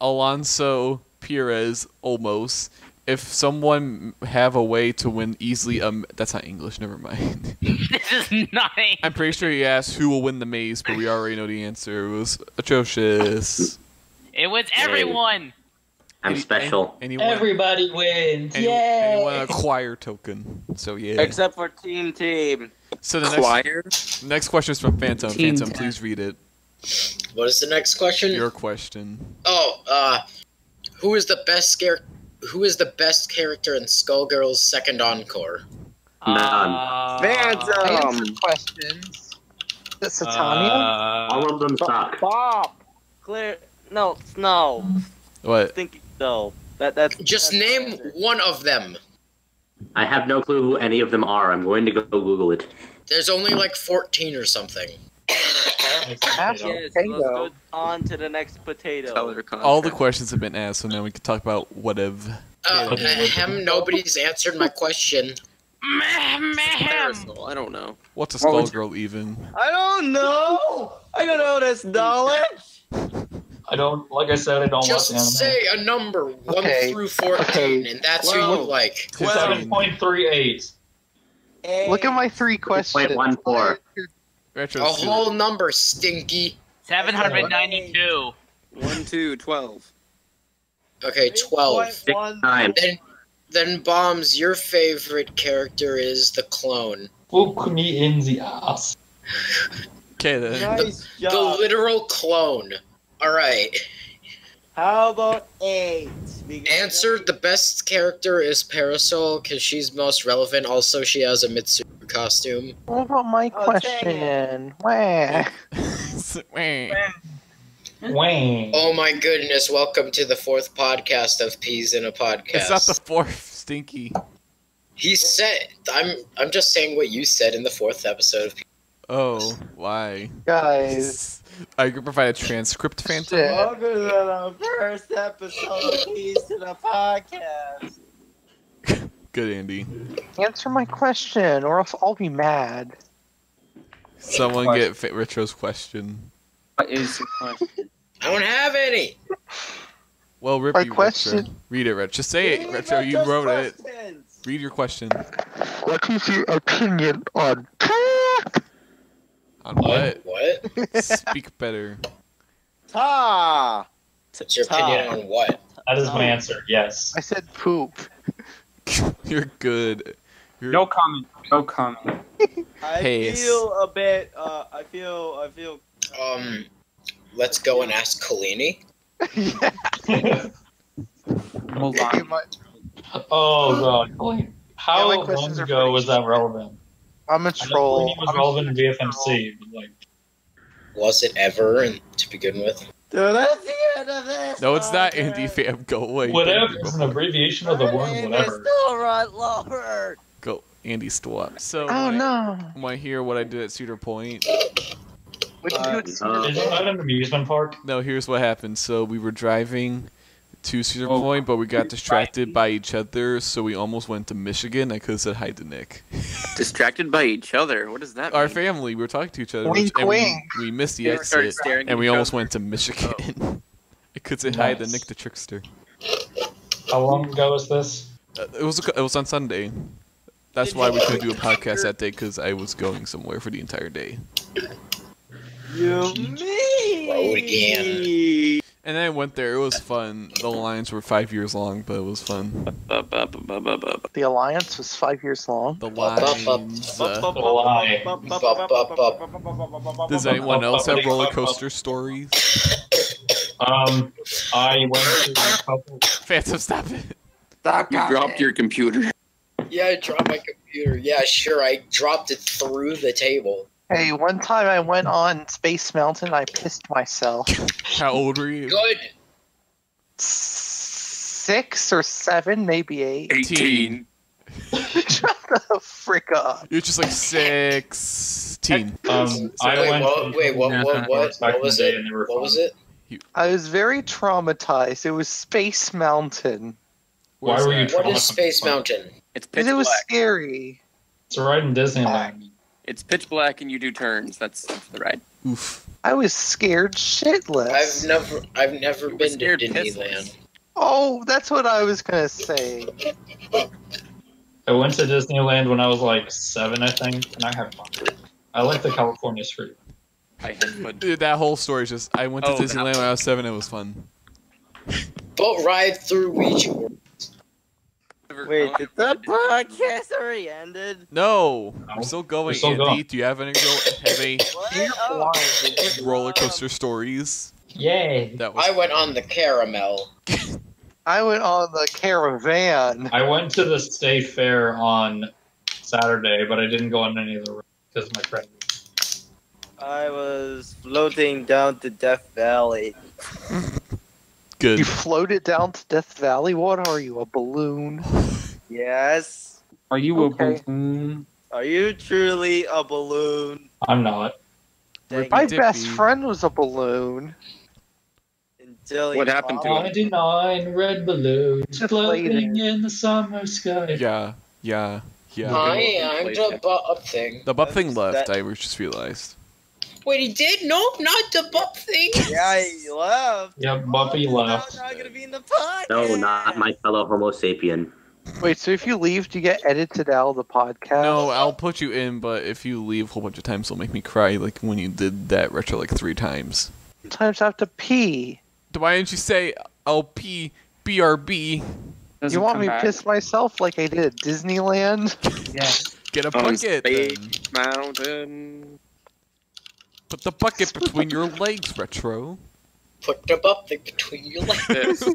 [SPEAKER 1] Alonso Perez Olmos. If someone have a way to win easily, um, that's not English. Never mind.
[SPEAKER 4] this is not.
[SPEAKER 1] I'm pretty sure he asked who will win the maze, but we already know the answer. It was atrocious.
[SPEAKER 4] It was everyone.
[SPEAKER 11] I'm special.
[SPEAKER 1] Anyone,
[SPEAKER 13] Everybody wins.
[SPEAKER 1] any,
[SPEAKER 13] Yay!
[SPEAKER 1] anyone a choir token. So yeah.
[SPEAKER 12] Except for Team Team.
[SPEAKER 1] So the
[SPEAKER 8] Choir?
[SPEAKER 1] next next question is from Phantom.
[SPEAKER 7] Team
[SPEAKER 1] Phantom,
[SPEAKER 7] Ten.
[SPEAKER 1] please read it.
[SPEAKER 5] What is the next question?
[SPEAKER 1] Your question.
[SPEAKER 5] Oh, uh, who is the best scare? Who is the best character in Skullgirls second encore?
[SPEAKER 11] None.
[SPEAKER 4] Uh,
[SPEAKER 9] I
[SPEAKER 12] Phantom.
[SPEAKER 9] answered questions. Is it Satania?
[SPEAKER 11] All of them suck.
[SPEAKER 12] Bob. Clear. No, Snow.
[SPEAKER 1] What?
[SPEAKER 12] Think no. That that's
[SPEAKER 5] Just
[SPEAKER 12] that's
[SPEAKER 5] name
[SPEAKER 12] my answer.
[SPEAKER 5] one of them.
[SPEAKER 11] I have no clue who any of them are. I'm going to go Google it.
[SPEAKER 5] There's only like 14 or something.
[SPEAKER 9] Half
[SPEAKER 12] Yes, let's go on to the next potato.
[SPEAKER 1] All the questions have been asked, so now we can talk about whatever.
[SPEAKER 5] Uh, ahem, nobody's answered my question.
[SPEAKER 4] Ma'am, ma'am.
[SPEAKER 8] I don't know.
[SPEAKER 1] What's a
[SPEAKER 7] What
[SPEAKER 1] skull girl even?
[SPEAKER 12] I don't know. I don't know this knowledge.
[SPEAKER 3] I don't, like I said, I don't
[SPEAKER 5] Just
[SPEAKER 3] watch anime.
[SPEAKER 5] say a number, 1
[SPEAKER 9] Okay,
[SPEAKER 5] through 14,
[SPEAKER 9] okay.
[SPEAKER 5] and that's who you like.
[SPEAKER 3] Seven point three eight.
[SPEAKER 9] Look at my three questions.
[SPEAKER 11] 6.14.
[SPEAKER 1] Retro
[SPEAKER 5] a suit. whole number, stinky.
[SPEAKER 4] 792.
[SPEAKER 8] 1, 2, 12.
[SPEAKER 5] Okay, 12.
[SPEAKER 11] Six, nine.
[SPEAKER 5] Then, then Bombs, your favorite character is the clone.
[SPEAKER 3] Hook me in the ass.
[SPEAKER 1] okay, then.
[SPEAKER 12] Nice
[SPEAKER 5] the,
[SPEAKER 12] the
[SPEAKER 5] literal clone. Alright.
[SPEAKER 12] How about 8?
[SPEAKER 5] Answer the best character is Parasoul because she's most relevant. Also, she has a Mitsuru costume.
[SPEAKER 9] What about my
[SPEAKER 12] Oh, dang
[SPEAKER 9] question? Wah.
[SPEAKER 3] Wang.
[SPEAKER 5] Oh my goodness, welcome to the fourth podcast of Peas in a Podcast.
[SPEAKER 1] It's not the fourth stinky.
[SPEAKER 5] He said I'm I'm just saying what you said in the fourth episode of
[SPEAKER 1] Oh, why?
[SPEAKER 9] Guys,
[SPEAKER 1] I could provide a transcript, Phantom.
[SPEAKER 9] Shit.
[SPEAKER 12] Welcome to the first episode of Keys to the Podcast.
[SPEAKER 1] Good, Andy.
[SPEAKER 9] answer my question, or else I'll be mad.
[SPEAKER 1] Someone get Fa- Retro's question.
[SPEAKER 7] What is your question?
[SPEAKER 5] I don't have any.
[SPEAKER 1] Well, rip
[SPEAKER 9] My
[SPEAKER 1] you,
[SPEAKER 9] question-
[SPEAKER 1] Retro. Read it, Retro. Just say it, Retro. You wrote it. Read your question.
[SPEAKER 9] What is your opinion on
[SPEAKER 1] On what?
[SPEAKER 5] What?
[SPEAKER 1] Speak better.
[SPEAKER 12] Ta.
[SPEAKER 5] What's your opinion on what?
[SPEAKER 3] That is my answer. Yes.
[SPEAKER 9] I said poop.
[SPEAKER 1] You're good. You're,
[SPEAKER 7] No comment. No comment.
[SPEAKER 12] I
[SPEAKER 1] Pace.
[SPEAKER 12] feel a bit. Uh, I feel. I feel.
[SPEAKER 5] Um, let's go and ask Kalini.
[SPEAKER 7] Hold
[SPEAKER 9] Okay,
[SPEAKER 7] on.
[SPEAKER 3] Oh god. How
[SPEAKER 9] Yeah,
[SPEAKER 3] long ago was that relevant?
[SPEAKER 9] I'm a
[SPEAKER 3] know
[SPEAKER 9] troll.
[SPEAKER 3] He was
[SPEAKER 9] I'm
[SPEAKER 3] relevant in VFMC, but like,
[SPEAKER 5] Was it ever and to begin with?
[SPEAKER 12] Dude, that's the end of this.
[SPEAKER 1] no, it's not
[SPEAKER 12] podcast.
[SPEAKER 1] Andy Fam. Go away.
[SPEAKER 3] whatever. It's an abbreviation of the
[SPEAKER 12] My
[SPEAKER 3] word
[SPEAKER 12] name
[SPEAKER 3] whatever.
[SPEAKER 12] is Nora Lover.
[SPEAKER 1] Go. Andy Stewart. So,
[SPEAKER 9] Oh no!
[SPEAKER 1] Want to hear what I did at Cedar Point?
[SPEAKER 9] What'd you do at Cedar
[SPEAKER 11] Uh,
[SPEAKER 3] Is it not an amusement park?
[SPEAKER 1] No, here's what happened. So we were driving to Cedar
[SPEAKER 3] Oh.
[SPEAKER 1] Point, but we got distracted by each other, so we almost went to Michigan. I could have said hi to Nick.
[SPEAKER 8] Distracted by each other. What does that mean?
[SPEAKER 1] Our
[SPEAKER 8] mean?
[SPEAKER 1] family, we were talking to each other,
[SPEAKER 9] Wink,
[SPEAKER 1] and we,
[SPEAKER 9] wink.
[SPEAKER 1] we missed the
[SPEAKER 8] They
[SPEAKER 1] exit, and we almost
[SPEAKER 8] other.
[SPEAKER 1] went to Michigan. I could say hi to Nick the trickster.
[SPEAKER 3] How long ago was this?
[SPEAKER 1] Uh, it was it was on Sunday. That's
[SPEAKER 12] Did
[SPEAKER 1] why we couldn't do a podcast that day because I was going somewhere for the entire day.
[SPEAKER 12] You me.
[SPEAKER 5] Road again.
[SPEAKER 1] And then I went there. It was fun. The lines were five years long, but it was fun.
[SPEAKER 9] The alliance was five years long.
[SPEAKER 1] The lines. uh, does anyone else have roller coaster stories?
[SPEAKER 3] Um, I went to a couple.
[SPEAKER 1] Phantom, stop it.
[SPEAKER 8] You dropped your computer.
[SPEAKER 5] Yeah, I dropped my computer. Yeah, sure, I dropped it through the table.
[SPEAKER 9] Hey, one time I went on Space Mountain, I pissed myself.
[SPEAKER 1] How old were you?
[SPEAKER 5] Good.
[SPEAKER 9] Six or seven, maybe eight.
[SPEAKER 1] 18.
[SPEAKER 9] Shut the frick up.
[SPEAKER 1] You're just like sixteen.
[SPEAKER 3] Um, I
[SPEAKER 5] Wait,
[SPEAKER 3] went
[SPEAKER 5] what? Wait, what? What? What?
[SPEAKER 3] back
[SPEAKER 5] What
[SPEAKER 3] in
[SPEAKER 5] was it?
[SPEAKER 3] and they
[SPEAKER 5] What was it?
[SPEAKER 9] I was very traumatized. It was Space Mountain.
[SPEAKER 3] Why were you
[SPEAKER 1] that?
[SPEAKER 5] What is? Space Mountain?
[SPEAKER 8] It's pitch
[SPEAKER 9] Because it was
[SPEAKER 8] black.
[SPEAKER 9] scary.
[SPEAKER 3] It's right in Disneyland.
[SPEAKER 8] It's pitch black and you do turns. That's, that's the ride.
[SPEAKER 1] Oof.
[SPEAKER 9] I was scared shitless.
[SPEAKER 5] I've never, I've never
[SPEAKER 8] You
[SPEAKER 5] been to Disneyland.
[SPEAKER 8] pissless.
[SPEAKER 9] Oh, that's what I was gonna say.
[SPEAKER 3] I went to Disneyland when I was like seven, I think, and I had fun. I like the California street.
[SPEAKER 8] I had fun.
[SPEAKER 1] Dude, that whole story is just. I went to
[SPEAKER 8] Oh,
[SPEAKER 1] Disneyland when I was seven. It was fun.
[SPEAKER 5] Boat ride through Ouija board.
[SPEAKER 12] Wait, did the podcast already ended?
[SPEAKER 1] No,
[SPEAKER 3] No,
[SPEAKER 1] we're still going.
[SPEAKER 3] we're still
[SPEAKER 1] Andy,
[SPEAKER 3] going.
[SPEAKER 1] do you have any go- have any
[SPEAKER 12] Oh.
[SPEAKER 1] roller coaster stories?
[SPEAKER 3] Yay!
[SPEAKER 1] That was.
[SPEAKER 5] I went on the caramel.
[SPEAKER 9] I went on the caravan.
[SPEAKER 3] I went to the state fair on Saturday, but I didn't go on any of the rides because my friend.
[SPEAKER 12] I was floating down to Death Valley.
[SPEAKER 1] Good.
[SPEAKER 9] You floated down to Death Valley. What are you, a balloon?
[SPEAKER 12] Yes.
[SPEAKER 7] Are you
[SPEAKER 9] Okay.
[SPEAKER 7] a balloon?
[SPEAKER 12] Are you truly a balloon?
[SPEAKER 3] I'm not.
[SPEAKER 12] Dang
[SPEAKER 9] My.
[SPEAKER 1] Dippy.
[SPEAKER 9] best friend was a balloon.
[SPEAKER 12] Until
[SPEAKER 8] What happened to him?
[SPEAKER 3] 99 red balloons floating in the summer sky.
[SPEAKER 1] Yeah, yeah, yeah.
[SPEAKER 5] Hi, I'm the Bup thing.
[SPEAKER 1] The Bup thing left.
[SPEAKER 12] that-
[SPEAKER 1] I just realized.
[SPEAKER 5] Wait, he did? Nope, not the Bup thing.
[SPEAKER 12] Yeah, he left.
[SPEAKER 3] Yep, Buffy oh,
[SPEAKER 12] Now
[SPEAKER 3] left.
[SPEAKER 12] I'm not gonna be in the podcast.
[SPEAKER 11] No, not my fellow Homo sapien.
[SPEAKER 9] Wait, so if you leave, do you get edited out of the podcast?
[SPEAKER 1] No, I'll put you in, but if you leave a whole bunch of times, it'll make me cry. Like when you did that retro like three times.
[SPEAKER 9] Sometimes I have to pee.
[SPEAKER 1] Why didn't you say LP BRB?
[SPEAKER 7] Does
[SPEAKER 9] you want me to piss myself like I did at Disneyland?
[SPEAKER 7] Yeah.
[SPEAKER 1] Get a
[SPEAKER 8] On
[SPEAKER 1] bucket.
[SPEAKER 8] Space
[SPEAKER 1] then.
[SPEAKER 8] Mountain.
[SPEAKER 1] Put the bucket between your legs, retro.
[SPEAKER 5] Put the bucket between your legs.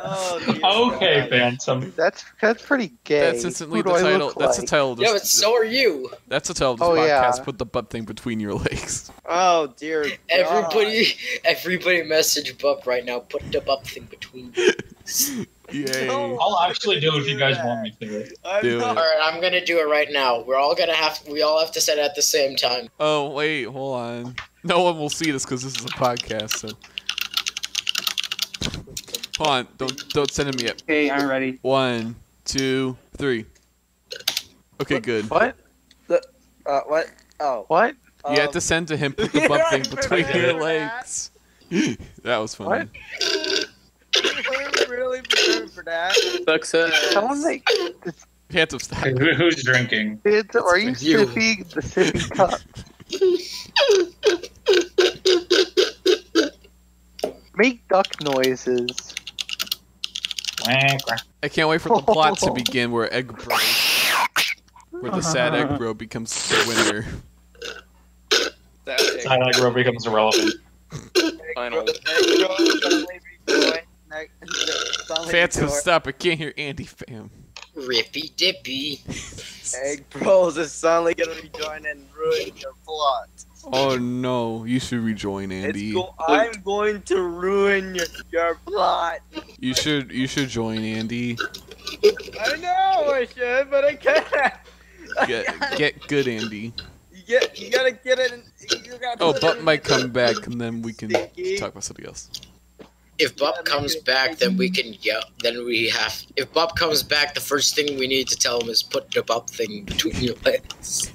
[SPEAKER 12] Oh, oh,
[SPEAKER 3] Okay,
[SPEAKER 12] God.
[SPEAKER 3] Phantom.
[SPEAKER 9] That's that's pretty gay.
[SPEAKER 1] That's instantly
[SPEAKER 9] Who
[SPEAKER 1] the title.
[SPEAKER 9] look
[SPEAKER 1] That's the title. Of
[SPEAKER 5] yeah,
[SPEAKER 1] this,
[SPEAKER 5] but so are you.
[SPEAKER 1] That's the title of this
[SPEAKER 9] Oh,
[SPEAKER 1] podcast.
[SPEAKER 9] yeah.
[SPEAKER 1] Put the Bup thing between your legs.
[SPEAKER 12] Oh dear. God.
[SPEAKER 5] Everybody, everybody, message Bup right now. Put the Bup thing between. your legs.
[SPEAKER 1] Yay.
[SPEAKER 3] I'll actually do it if you guys want me to.
[SPEAKER 12] I'm
[SPEAKER 1] Do it.
[SPEAKER 5] All right, I'm gonna do it right now. We're all gonna have. We all have to say it at the same time.
[SPEAKER 1] Oh wait, hold on. No one will see this because this is a podcast. So hold on. Don't don't send it me yet.
[SPEAKER 7] Okay, I'm ready.
[SPEAKER 1] One, two, three. Okay, good.
[SPEAKER 9] What?
[SPEAKER 12] The, Uh, what? Oh.
[SPEAKER 9] What?
[SPEAKER 1] You have to send to him. Put the Bup thing between your legs. that was funny.
[SPEAKER 12] I'm really prepared for that.
[SPEAKER 8] Success.
[SPEAKER 9] Someone make
[SPEAKER 1] Phantom stop.
[SPEAKER 3] Okay, who- who's drinking?
[SPEAKER 9] kids. Are you
[SPEAKER 5] You.
[SPEAKER 9] sipping the sippy cup? Make duck noises.
[SPEAKER 3] Quack, quack.
[SPEAKER 1] I can't wait for the plot to begin where Egg Bro, where the sad Egg Bro becomes the winner.
[SPEAKER 8] That's
[SPEAKER 3] Side Eye Grove becomes irrelevant.
[SPEAKER 8] final.
[SPEAKER 1] Phantom, stop! I can't hear Andy, fam.
[SPEAKER 5] Rippy dippy.
[SPEAKER 12] Egg Bros is suddenly gonna rejoin and ruin your plot.
[SPEAKER 1] Oh no, you should rejoin
[SPEAKER 12] It's
[SPEAKER 1] Andy.
[SPEAKER 12] go- I'm going to ruin your, your plot.
[SPEAKER 1] You should you should join Andy.
[SPEAKER 12] I know I should, but I can't.
[SPEAKER 1] Get get good, Andy.
[SPEAKER 12] You get, you gotta get it. In, you gotta
[SPEAKER 1] Oh,
[SPEAKER 12] put
[SPEAKER 1] Butt might come back, and then we can
[SPEAKER 12] Sticky.
[SPEAKER 1] talk about something else.
[SPEAKER 5] If Bup comes back, then we can yell. Then we have. If Bup comes back, the first thing we need to tell him is put the Bup thing between your legs.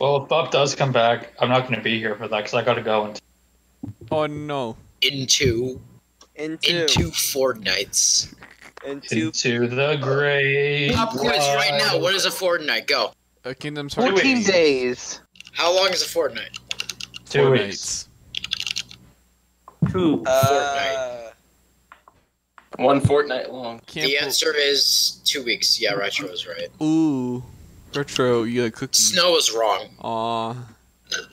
[SPEAKER 3] Well, if Buff does come back, I'm not going to be here for that because I got to go. And
[SPEAKER 1] Oh no.
[SPEAKER 5] Into
[SPEAKER 12] into
[SPEAKER 5] into fortnights.
[SPEAKER 12] into
[SPEAKER 3] into the grave.
[SPEAKER 5] Pop quiz right now. What is a fortnight? Go.
[SPEAKER 1] A Kingdom's Heart.
[SPEAKER 9] Fourteen days.
[SPEAKER 5] How long is a fortnight?
[SPEAKER 3] Two
[SPEAKER 1] Four
[SPEAKER 3] weeks.
[SPEAKER 1] Nights.
[SPEAKER 7] Two.
[SPEAKER 12] uh,
[SPEAKER 8] One fortnight long.
[SPEAKER 1] Can't
[SPEAKER 5] the
[SPEAKER 1] bel-
[SPEAKER 5] answer is two weeks. Yeah, retro is right.
[SPEAKER 1] Ooh, retro. You got cookie.
[SPEAKER 5] Snow is wrong.
[SPEAKER 1] Aw.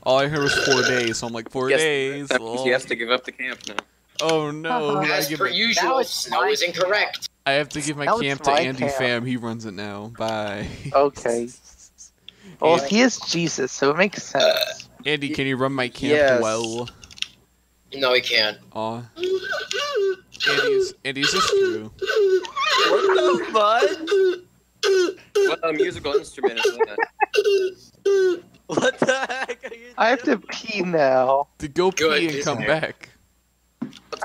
[SPEAKER 1] All I heard was four days, so I'm like four
[SPEAKER 8] Yes,
[SPEAKER 1] days.
[SPEAKER 8] That means
[SPEAKER 1] lol.
[SPEAKER 8] he has to give up the camp now.
[SPEAKER 1] Oh no! I,
[SPEAKER 5] As per
[SPEAKER 1] my-
[SPEAKER 5] usual, snow is incorrect.
[SPEAKER 1] I have to give my
[SPEAKER 9] That was
[SPEAKER 1] camp to Andy
[SPEAKER 9] camp.
[SPEAKER 1] Fam. He runs it now. Bye.
[SPEAKER 9] Okay. Well,
[SPEAKER 1] Andy,
[SPEAKER 9] he is Jesus, so it makes sense.
[SPEAKER 1] Andy, can you run my camp
[SPEAKER 12] Yes.
[SPEAKER 1] well?
[SPEAKER 5] No, he can't.
[SPEAKER 1] Aw. Andy's Andy's just true.
[SPEAKER 12] what the fud?
[SPEAKER 8] What a musical instrument is that?
[SPEAKER 12] What the heck are you
[SPEAKER 9] I have to pee now.
[SPEAKER 1] To go
[SPEAKER 5] Good,
[SPEAKER 1] pee and come
[SPEAKER 5] it?
[SPEAKER 1] back.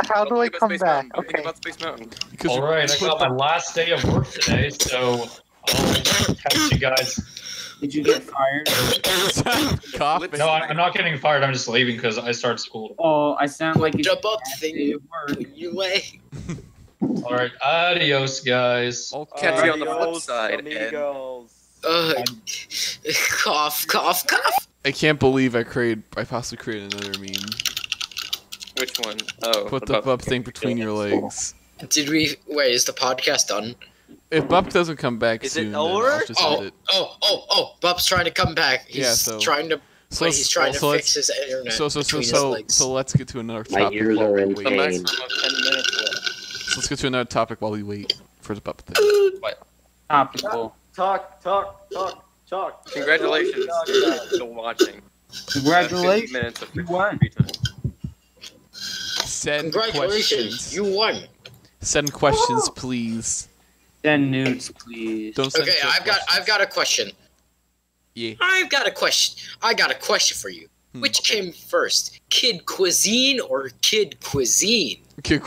[SPEAKER 9] How do I come
[SPEAKER 8] Space
[SPEAKER 9] back?
[SPEAKER 8] Mountain.
[SPEAKER 9] Okay.
[SPEAKER 8] about Space Mountain.
[SPEAKER 1] Because
[SPEAKER 3] All right, I got my last day of work today, so I'll catch you guys
[SPEAKER 7] Did you get fired?
[SPEAKER 3] No, I- I'm not getting fired. I'm just leaving because I start school.
[SPEAKER 7] Oh, I sound like you.
[SPEAKER 5] Jump up thing.
[SPEAKER 7] it worked.
[SPEAKER 5] You way.
[SPEAKER 3] All right, adios, guys.
[SPEAKER 1] I'll
[SPEAKER 8] catch you on the flip
[SPEAKER 12] Adios,
[SPEAKER 8] side. Ed.
[SPEAKER 12] amigos.
[SPEAKER 5] Uh, cough, cough, cough.
[SPEAKER 1] I can't believe I created. I possibly created another meme.
[SPEAKER 8] Which one? Oh,
[SPEAKER 1] Put the Bup thing between your legs.
[SPEAKER 5] Did we wait? Is the podcast done?
[SPEAKER 1] If Bup doesn't come back
[SPEAKER 12] Is
[SPEAKER 1] soon, then
[SPEAKER 12] over?
[SPEAKER 1] I'll just
[SPEAKER 5] Oh,
[SPEAKER 1] it.
[SPEAKER 5] oh, oh, oh! Bup's trying to come back. He's
[SPEAKER 1] Yeah, so-
[SPEAKER 5] trying to.
[SPEAKER 1] So
[SPEAKER 5] wait,
[SPEAKER 1] let's-
[SPEAKER 5] he's trying to
[SPEAKER 1] so
[SPEAKER 5] fix
[SPEAKER 1] let's-
[SPEAKER 5] his internet.
[SPEAKER 1] So so so
[SPEAKER 5] between his
[SPEAKER 1] so
[SPEAKER 5] legs.
[SPEAKER 1] so let's get to another topic.
[SPEAKER 11] My
[SPEAKER 1] topic.
[SPEAKER 11] ears
[SPEAKER 1] while
[SPEAKER 11] are
[SPEAKER 1] we
[SPEAKER 11] in
[SPEAKER 1] wait.
[SPEAKER 11] Pain.
[SPEAKER 8] maximum of 10 minutes.
[SPEAKER 1] So let's get to another topic while we wait for the Bup thing.
[SPEAKER 7] Topical.
[SPEAKER 12] Talk, talk, talk, talk.
[SPEAKER 8] Congratulations
[SPEAKER 12] Talk,
[SPEAKER 8] for
[SPEAKER 12] talk.
[SPEAKER 8] still watching.
[SPEAKER 7] Congratulations.
[SPEAKER 8] minutes of
[SPEAKER 7] You won.
[SPEAKER 1] Send
[SPEAKER 5] Congratulations,
[SPEAKER 1] questions.
[SPEAKER 5] you won.
[SPEAKER 1] Send questions, please.
[SPEAKER 7] Send nudes, please.
[SPEAKER 1] Don't send
[SPEAKER 5] Okay, I've got. I've got a question.
[SPEAKER 1] Yeah.
[SPEAKER 5] I've got a question. I got a question for you.
[SPEAKER 1] Hmm.
[SPEAKER 5] Which came first, Kid Cuisine or Kid Cuisine?
[SPEAKER 1] Okay,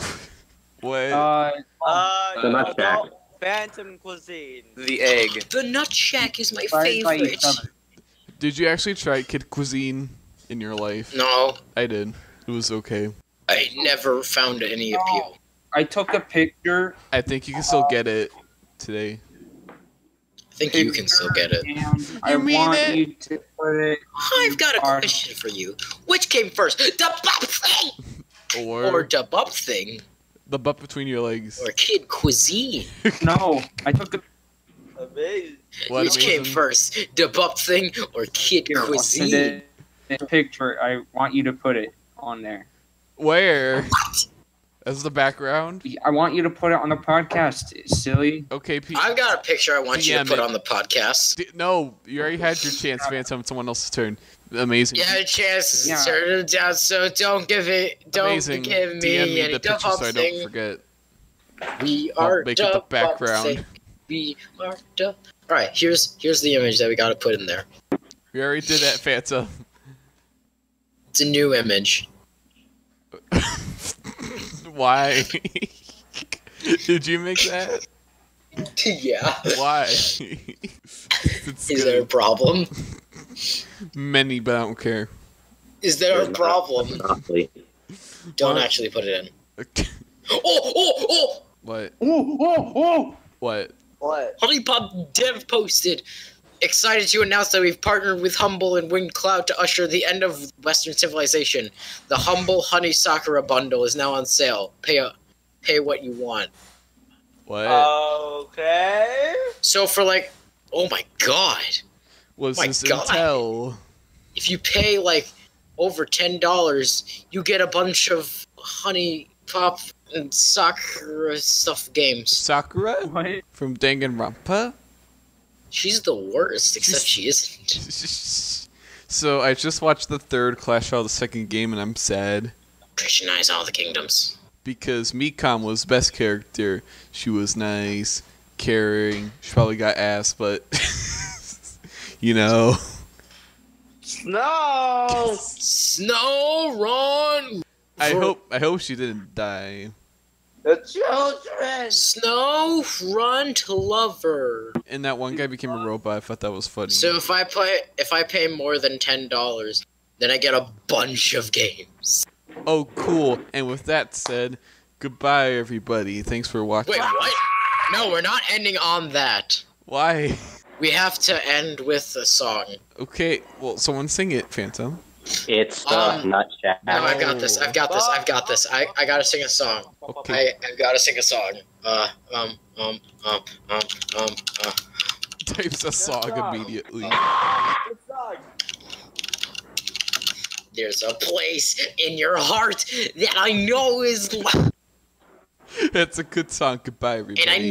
[SPEAKER 1] What?
[SPEAKER 7] Uh,
[SPEAKER 12] Uh,
[SPEAKER 11] The Nut Shack.
[SPEAKER 12] Phantom cuisine.
[SPEAKER 8] The egg.
[SPEAKER 5] The Nut Shack is my favorite.
[SPEAKER 1] Did you actually try Kid Cuisine in your life?
[SPEAKER 5] No,
[SPEAKER 1] I did. It was okay.
[SPEAKER 5] I never found any appeal.
[SPEAKER 7] I took a picture
[SPEAKER 1] I think you can still get it today.
[SPEAKER 5] I think you can still get it.
[SPEAKER 7] and I
[SPEAKER 1] mean
[SPEAKER 7] want
[SPEAKER 1] it?
[SPEAKER 7] you to put it.
[SPEAKER 5] I've got a
[SPEAKER 7] Are-
[SPEAKER 5] question for you. Which came first, the Bop thing
[SPEAKER 1] Or,
[SPEAKER 5] or the Bop thing
[SPEAKER 1] the butt between your legs.
[SPEAKER 5] or Kid Cuisine?
[SPEAKER 7] No, I took a
[SPEAKER 12] Amazing.
[SPEAKER 1] What
[SPEAKER 5] Which came
[SPEAKER 1] amazing.
[SPEAKER 5] first, the Bop thing or Kid
[SPEAKER 7] picture.
[SPEAKER 5] Cuisine?
[SPEAKER 7] it- a picture. I want you to put it on there.
[SPEAKER 1] Where? As the background?
[SPEAKER 7] I want you to put it on the podcast. Silly.
[SPEAKER 1] Okay, Pete.
[SPEAKER 5] I've got a picture I want you to put
[SPEAKER 1] it.
[SPEAKER 5] on the podcast.
[SPEAKER 1] D- no, you already had your chance, Phantom. It's someone else's turn. Amazing.
[SPEAKER 5] You had a chance to
[SPEAKER 7] Yeah.
[SPEAKER 5] turn it down, so don't give it. Don't
[SPEAKER 1] Amazing.
[SPEAKER 5] give me
[SPEAKER 1] DM me
[SPEAKER 5] any
[SPEAKER 1] the
[SPEAKER 5] the
[SPEAKER 1] picture so I don't forget.
[SPEAKER 5] We
[SPEAKER 1] I'll
[SPEAKER 5] are
[SPEAKER 1] make it the background.
[SPEAKER 5] thing. We are the. All right, here's here's the image that we got to put in there.
[SPEAKER 1] We already did that, Phantom.
[SPEAKER 5] It's a new image.
[SPEAKER 1] Why? did you make that?
[SPEAKER 5] yeah.
[SPEAKER 1] Why? it's
[SPEAKER 5] Is there a problem?
[SPEAKER 1] Many, but I don't care.
[SPEAKER 5] Is there a
[SPEAKER 11] There's not-
[SPEAKER 5] problem? Don't
[SPEAKER 1] What?
[SPEAKER 5] actually put it in. Oh oh oh!
[SPEAKER 1] What?
[SPEAKER 7] Oh, oh, oh!
[SPEAKER 1] What?
[SPEAKER 12] What?
[SPEAKER 5] HuniePop Dev posted. Excited to announce that we've partnered with Humble and Winged Cloud to usher the end of Western civilization. The Humble Hunie Sakura bundle is now on sale. Pay a, pay what you want.
[SPEAKER 1] What?
[SPEAKER 12] Okay.
[SPEAKER 5] So for like, oh my god,
[SPEAKER 1] Was
[SPEAKER 5] my
[SPEAKER 1] this
[SPEAKER 5] God.
[SPEAKER 1] Intel?
[SPEAKER 5] if you pay like over ten dollars, you get a bunch of Honey Pop and Sakura stuff games.
[SPEAKER 1] Sakura
[SPEAKER 7] What?
[SPEAKER 1] from Danganronpa?
[SPEAKER 5] She's the worst, except she isn't.
[SPEAKER 1] so I just watched the third Clash Royale, the second game, and I'm sad
[SPEAKER 5] Christianize all the kingdoms.
[SPEAKER 1] because Mikan was best character. She was nice, caring. She probably got ass, but you know.
[SPEAKER 12] Snow.
[SPEAKER 5] Snow run.
[SPEAKER 1] I hope I hope she didn't die.
[SPEAKER 12] The children.
[SPEAKER 5] Snow run to lover.
[SPEAKER 1] And that one guy became a robot. I thought that was funny.
[SPEAKER 5] So if I play, if I pay more than ten dollars, then I get a bunch of games.
[SPEAKER 1] oh, cool. And with that said, goodbye, everybody. Thanks for watching.
[SPEAKER 5] Wait, what? No, we're not ending on that.
[SPEAKER 1] Why?
[SPEAKER 5] We have to end with a song.
[SPEAKER 1] Okay, well, someone sing it, Phantom.
[SPEAKER 11] It's the
[SPEAKER 5] Um,
[SPEAKER 11] Nut Shack.
[SPEAKER 5] No, I've got this. I've got this. I've got this. I, I gotta sing a song.
[SPEAKER 1] Okay.
[SPEAKER 5] I, I've gotta sing a song. Uh, um, um, um, um, um, uh.
[SPEAKER 1] Types a song immediately.
[SPEAKER 5] There's a place in your heart that I know is love.
[SPEAKER 1] That's a good song. Goodbye, everybody.
[SPEAKER 5] And I know